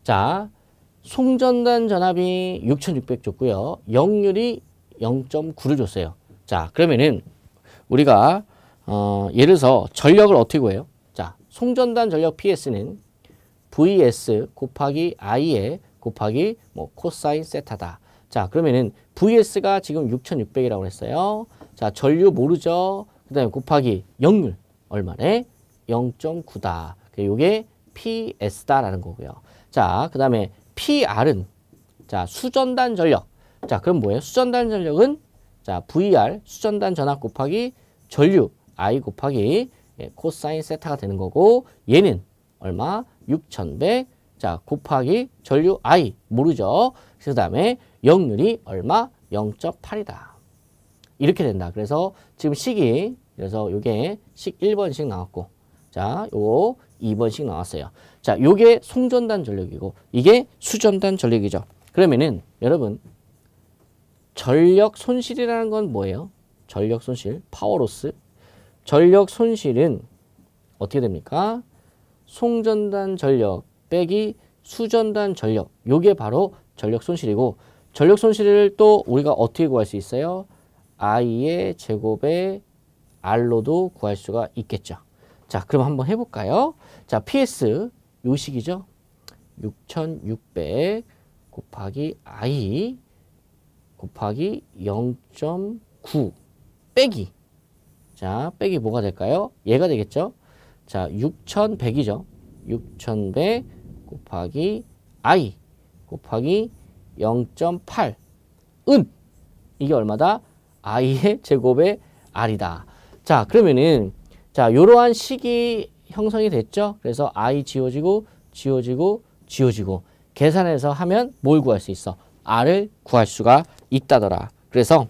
자, 송전단 전압이 6600 줬고요. 역률이 0.9를 줬어요. 자, 그러면은 우리가 어, 예를 들어서 전력을 어떻게 구해요? 자, 송전단 전력 PS는 VS 곱하기 I에 곱하기 뭐 코사인 세타다. 자, 그러면은 VS가 지금 6600이라고 했어요. 자, 전류 모르죠? 그 다음에 곱하기 역률 얼마네? 0.9다. 요게 PS다라는 거고요. 자, 그 다음에 PR은 자, 수전단 전력. 자, 그럼 뭐예요? 수전단 전력은 자, VR 수전단 전압 곱하기 전류 I 곱하기 예, 코사인 세타가 되는 거고 얘는 얼마? 6100 자, 곱하기 전류 I 모르죠? 그 다음에 역률이 얼마? 0.8이다. 이렇게 된다. 그래서 지금 식이 그래서 요게 식 1번씩 나왔고 자, 요거 2번씩 나왔어요. 자, 요게 송전단 전력이고 이게 수전단 전력이죠. 그러면은 여러분 전력 손실이라는 건 뭐예요? 전력 손실, 파워로스. 전력 손실은 어떻게 됩니까? 송전단 전력 빼기 수전단 전력. 요게 바로 전력 손실이고 전력 손실을 또 우리가 어떻게 구할 수 있어요? i의 제곱에 r로도 구할 수가 있겠죠. 자, 그럼 한번 해볼까요? 자, ps 요 식이죠. 6600 곱하기 i 곱하기 0.9 빼기 자 빼기 뭐가 될까요? 얘가 되겠죠. 자 6100이죠. 6100 곱하기 i 곱하기 0.8은 이게 얼마다? i의 제곱의 r이다. 자 그러면은 자 요러한 식이 형성이 됐죠. 그래서 i 지워지고 지워지고 지워지고 계산해서 하면 뭘 구할 수 있어? r을 구할 수가 있다더라. 그래서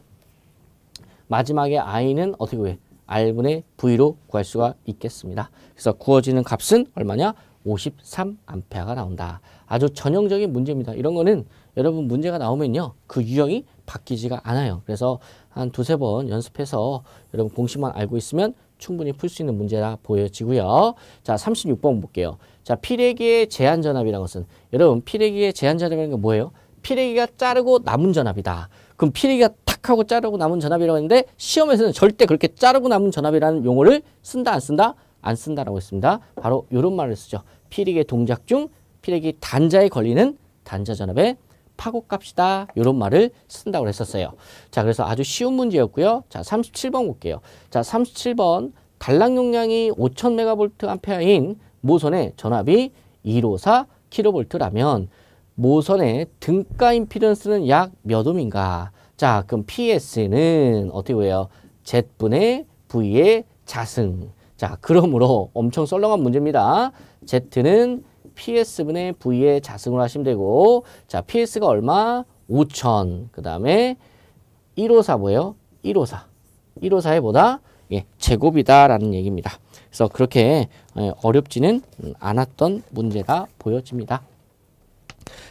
마지막에 i는 어떻게 구해? r분의 v로 구할 수가 있겠습니다. 그래서 구워지는 값은 얼마냐? 53A가 나온다. 아주 전형적인 문제입니다. 이런 거는 여러분 문제가 나오면요. 그 유형이 바뀌지가 않아요. 그래서 한 두세 번 연습해서 여러분 공식만 알고 있으면 충분히 풀 수 있는 문제라 보여지고요. 자, 36번 볼게요. 자, 피레기의 제한 전압이라는 것은 여러분 피레기의 제한 전압이라는 게 뭐예요? 피레기가 자르고 남은 전압이다. 그럼 피레기가 탁 하고 자르고 남은 전압이라고 했는데 시험에서는 절대 그렇게 자르고 남은 전압이라는 용어를 쓴다 안 쓴다? 안 쓴다라고 했습니다. 바로 이런 말을 쓰죠. 피레기의 동작 중 피레기 단자에 걸리는 단자 전압의 파고 값이다. 이런 말을 쓴다고 했었어요. 자, 그래서 아주 쉬운 문제였고요. 자, 37번 볼게요. 자, 37번 단락 용량이 5000메가볼트 암페어인 모선의 전압이 154 킬로볼트라면 모선의 등가 임피던스는 약 몇 옴인가? 자, 그럼 PS는 어떻게 해요? Z분의 V의 자승. 자, 그러므로 엄청 썰렁한 문제입니다. Z는 PS분의 V의 자승으로 하시면 되고, 자, PS가 얼마? 5천. 그 다음에 154 뭐예요? 154. 154의 보다 예, 제곱이다라는 얘기입니다. 그래서 그렇게 예, 어렵지는 않았던 문제가 보여집니다.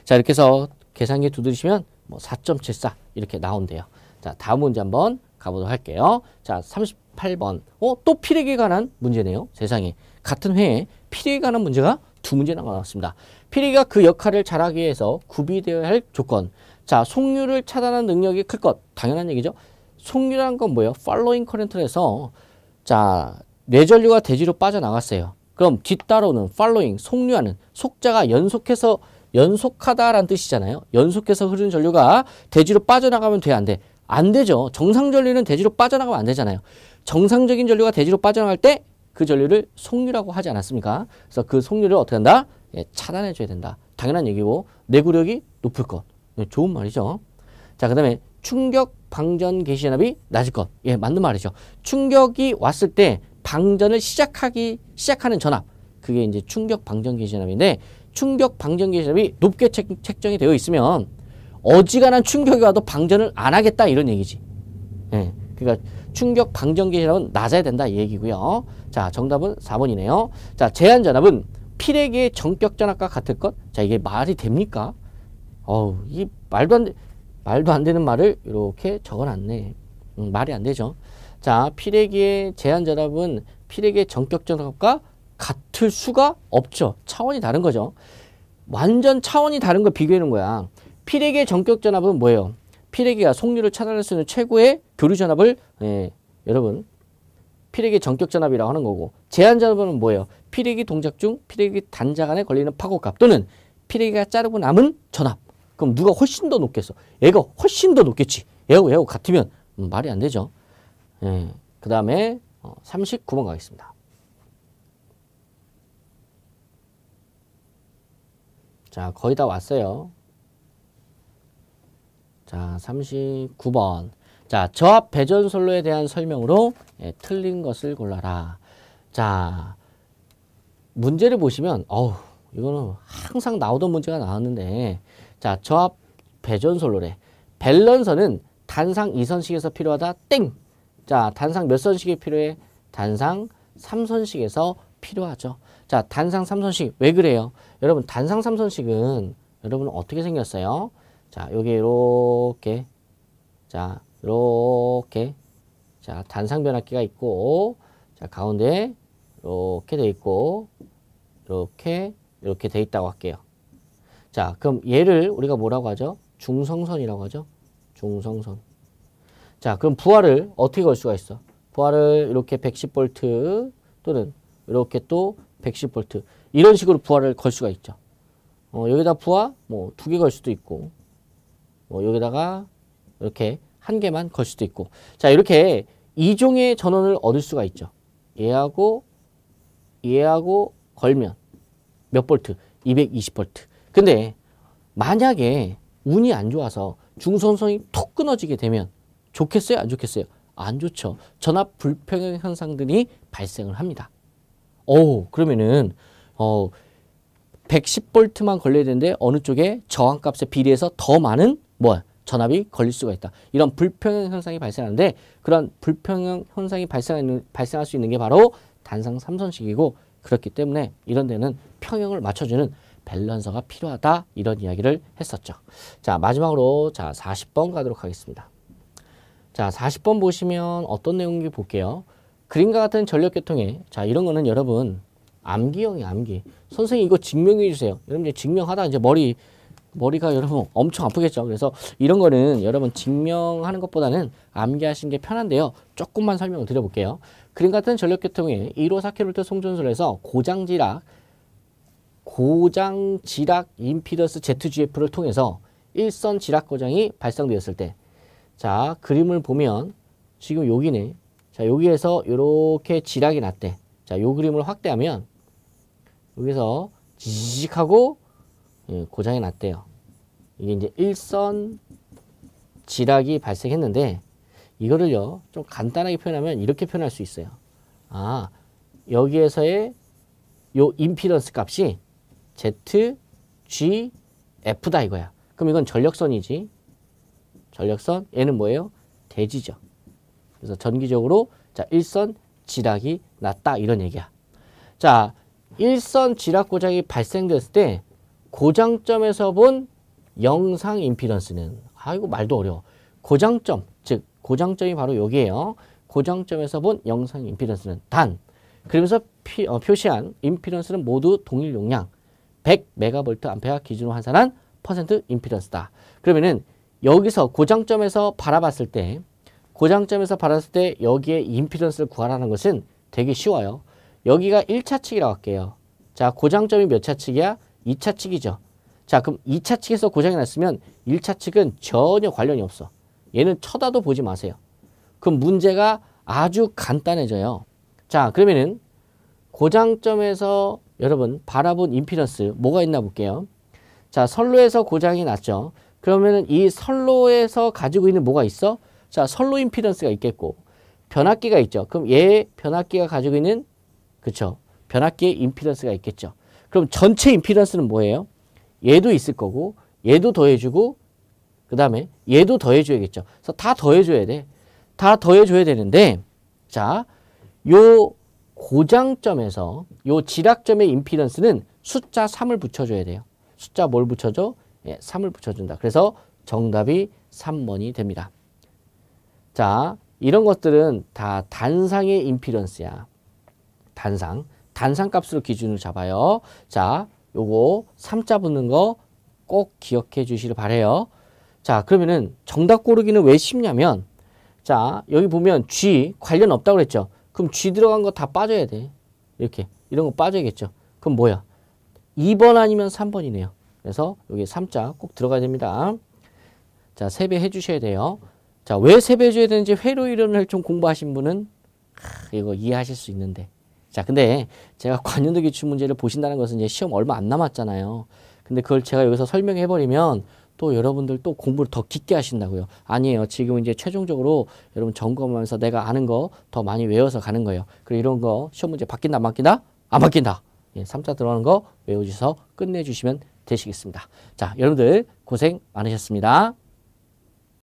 자, 이렇게 해서 계산기 두드리시면 뭐 4.74 이렇게 나온대요. 자, 다음 문제 한번 가보도록 할게요. 자, 38번. 어, 또 필액에 관한 문제네요. 세상에. 같은 회에 필액에 관한 문제가 두 문제나 나왔습니다. 필액이가 그 역할을 잘하기 위해서 구비되어야 할 조건. 자, 속류를 차단하는 능력이 클 것. 당연한 얘기죠. 속류라는 건 뭐예요? 팔로잉 커렌트에서 자, 뇌전류가 대지로 빠져나갔어요. 그럼 뒤따르는 팔로잉, 속류하는 속자가 연속해서 연속하다라는 뜻이잖아요. 연속해서 흐르는 전류가 대지로 빠져나가면 돼, 안 돼? 안 되죠. 정상 전류는 대지로 빠져나가면 안 되잖아요. 정상적인 전류가 대지로 빠져나갈 때 그 전류를 속류라고 하지 않았습니까? 그래서 그 속류를 어떻게 한다? 예, 차단해 줘야 된다. 당연한 얘기고 내구력이 높을 것. 예, 좋은 말이죠. 자, 그 다음에 충격 방전 개시 전압이 낮을 것. 예, 맞는 말이죠. 충격이 왔을 때 방전을 시작하기 시작하는 전압. 그게 이제 충격 방전 개시 전압인데 충격 방전 개시압이 높게 책, 정이 되어 있으면 어지간한 충격이 와도 방전을 안 하겠다 이런 얘기지. 예. 그러니까 충격 방전 개시압은 낮아야 된다 이 얘기고요. 자, 정답은 4번이네요. 자, 제한 전압은 필액의 정격 전압과 같을 것. 자, 이게 말이 됩니까? 어우, 이 말도 안 말도 안 되는 말을 이렇게 적어놨네. 음, 말이 안 되죠. 자, 필액의 제한 전압은 필액의 정격 전압과 같을 수가 없죠. 차원이 다른 거죠. 완전 차원이 다른 걸 비교해 놓은 거야. 피레기의 전격 전압은 뭐예요? 피레기가 속류를 차단할 수 있는 최고의 교류 전압을 예, 여러분 피레기 전격 전압이라고 하는 거고 제한 전압은 뭐예요? 피레기 동작 중 피레기 단자 간에 걸리는 파고값 또는 피레기가 자르고 남은 전압. 그럼 누가 훨씬 더 높겠어? 얘가 훨씬 더 높겠지. 얘하고 얘하고 같으면 음, 말이 안 되죠. 예, 그 다음에 어, 39번 가겠습니다. 자, 거의 다 왔어요. 자, 39번. 자, 저압 배전 솔로에 대한 설명으로 예, 틀린 것을 골라라. 자, 문제를 보시면, 어우, 이거는 항상 나오던 문제가 나왔는데, 자, 저압 배전 솔로래. 밸런서는 단상 2선식에서 필요하다. 땡! 자, 단상 몇 선식이 필요해? 단상 3선식에서 필요하죠. 자, 단상 3선식 왜 그래요? 여러분 단상 3선식은 여러분 어떻게 생겼어요? 자, 여기 이렇게 자, 이렇게 자, 단상 변압기가 있고, 자, 가운데 이렇게 돼 있고, 이렇게, 이렇게 돼 있다고 할게요. 자, 그럼 얘를 우리가 뭐라고 하죠? 중성선이라고 하죠? 중성선. 자, 그럼 부하를 어떻게 걸 수가 있어? 부하를 이렇게 110V 또는 이렇게 또 110V 이런 식으로 부하를 걸 수가 있죠. 어, 여기다 부하 뭐 두 개 걸 수도 있고 뭐 여기다가 이렇게 한 개만 걸 수도 있고 자 이렇게 이종의 전원을 얻을 수가 있죠. 얘하고 얘하고 걸면 몇 볼트? 220 볼트. 근데 만약에 운이 안 좋아서 중선성이 톡 끊어지게 되면 좋겠어요? 안 좋겠어요? 안 좋죠. 전압 불평형 현상들이 발생을 합니다. 오, 그러면은 어 110볼트만 걸려야 되는데 어느 쪽에 저항값에 비례해서 더 많은 뭐 전압이 걸릴 수가 있다. 이런 불평형 현상이 발생하는데 그런 불평형 현상이 발생하는, 발생할 수 있는 게 바로 단상 삼선식이고 그렇기 때문에 이런 데는 평형을 맞춰주는 밸런서가 필요하다 이런 이야기를 했었죠. 자 마지막으로 자 40번 가도록 하겠습니다. 자 40번 보시면 어떤 내용인지 볼게요. 그림과 같은 전력계통에 자 이런 거는 여러분 암기형이 암기. 선생님 이거 증명해 주세요. 여러분 이제 증명하다 이제 머리 머리가 여러분 엄청 아프겠죠. 그래서 이런 거는 여러분 증명하는 것보다는 암기하시는 게 편한데요. 조금만 설명을 드려볼게요. 그림 같은 전력계통에 1호 4kV 송전소에서 고장지락 고장지락 임피더스 ZGF를 통해서 일선 지락 고장이 발생되었을 때 자, 그림을 보면 지금 여기네. 자, 여기에서 이렇게 지락이 났대. 자, 요 그림을 확대하면 여기서 지직하고 예, 고장이 났대요. 이게 이제 일선 지락이 발생했는데 이거를요 좀 간단하게 표현하면 이렇게 표현할 수 있어요. 아 여기에서의 요 임피던스 값이 Z, G, F다 이거야. 그럼 이건 전력선이지. 전력선 얘는 뭐예요? 대지죠. 그래서 전기적으로 자 일선 지락이 났다 이런 얘기야. 자 일선 지락 고장이 발생됐을 때 고장점에서 본 영상 임피던스는 아이고 말도 어려워. 고장점 즉 고장점이 바로 여기에요. 고장점에서 본 영상 임피던스는 단 그러면서 피, 어, 표시한 임피던스는 모두 동일 용량 100메가볼트 암페어 기준으로 환산한 퍼센트 임피던스다. 그러면은 여기서 고장점에서 바라봤을 때 고장점에서 바라봤을 때 여기에 임피던스를 구하라는 것은 되게 쉬워요. 여기가 1차 측이라고 할게요. 자, 고장점이 몇 차 측이야? 2차 측이죠. 자, 그럼 2차 측에서 고장이 났으면 1차 측은 전혀 관련이 없어. 얘는 쳐다도 보지 마세요. 그럼 문제가 아주 간단해져요. 자, 그러면은 고장점에서 여러분 바라본 임피던스 뭐가 있나 볼게요. 자, 선로에서 고장이 났죠. 그러면은 이 선로에서 가지고 있는 뭐가 있어? 자, 선로 임피던스가 있겠고 변압기가 있죠. 그럼 얘 변압기가 가지고 있는 그쵸 변압기의 임피던스가 있겠죠. 그럼 전체 임피던스는 뭐예요? 얘도 있을 거고 얘도 더해주고 그 다음에 얘도 더해줘야겠죠. 그래서 다 더해줘야 돼. 다 더해줘야 되는데 자, 요 고장점에서 요 지락점의 임피던스는 숫자 3을 붙여줘야 돼요. 숫자 뭘 붙여줘? 예, 3을 붙여준다. 그래서 정답이 3번이 됩니다. 자, 이런 것들은 다 단상의 임피던스야. 단상. 단상 값으로 기준을 잡아요. 자, 요거 3자 붙는 거 꼭 기억해 주시길 바래요. 자, 그러면은 정답 고르기는 왜 쉽냐면 자, 여기 보면 G 관련 없다고 그랬죠. 그럼 G 들어간 거 다 빠져야 돼. 이렇게. 이런 거 빠져야겠죠. 그럼 뭐야? 2번 아니면 3번이네요. 그래서 여기 3자 꼭 들어가야 됩니다. 자, 세배해 주셔야 돼요. 자, 왜 세배해 줘야 되는지 회로 이론을 좀 공부하신 분은 하, 이거 이해하실 수 있는데 자, 근데 제가 관연도 기출 문제를 보신다는 것은 이제 시험 얼마 안 남았잖아요. 근데 그걸 제가 여기서 설명해 버리면 또 여러분들 또 공부를 더 깊게 하신다고요. 아니에요. 지금 이제 최종적으로 여러분 점검하면서 내가 아는 거 더 많이 외워서 가는 거예요. 그리고 이런 거 시험 문제 바뀐다 안 바뀐다? 안 바뀐다. 예, 3자 들어가는 거 외워주셔서 끝내주시면 되시겠습니다. 자, 여러분들 고생 많으셨습니다.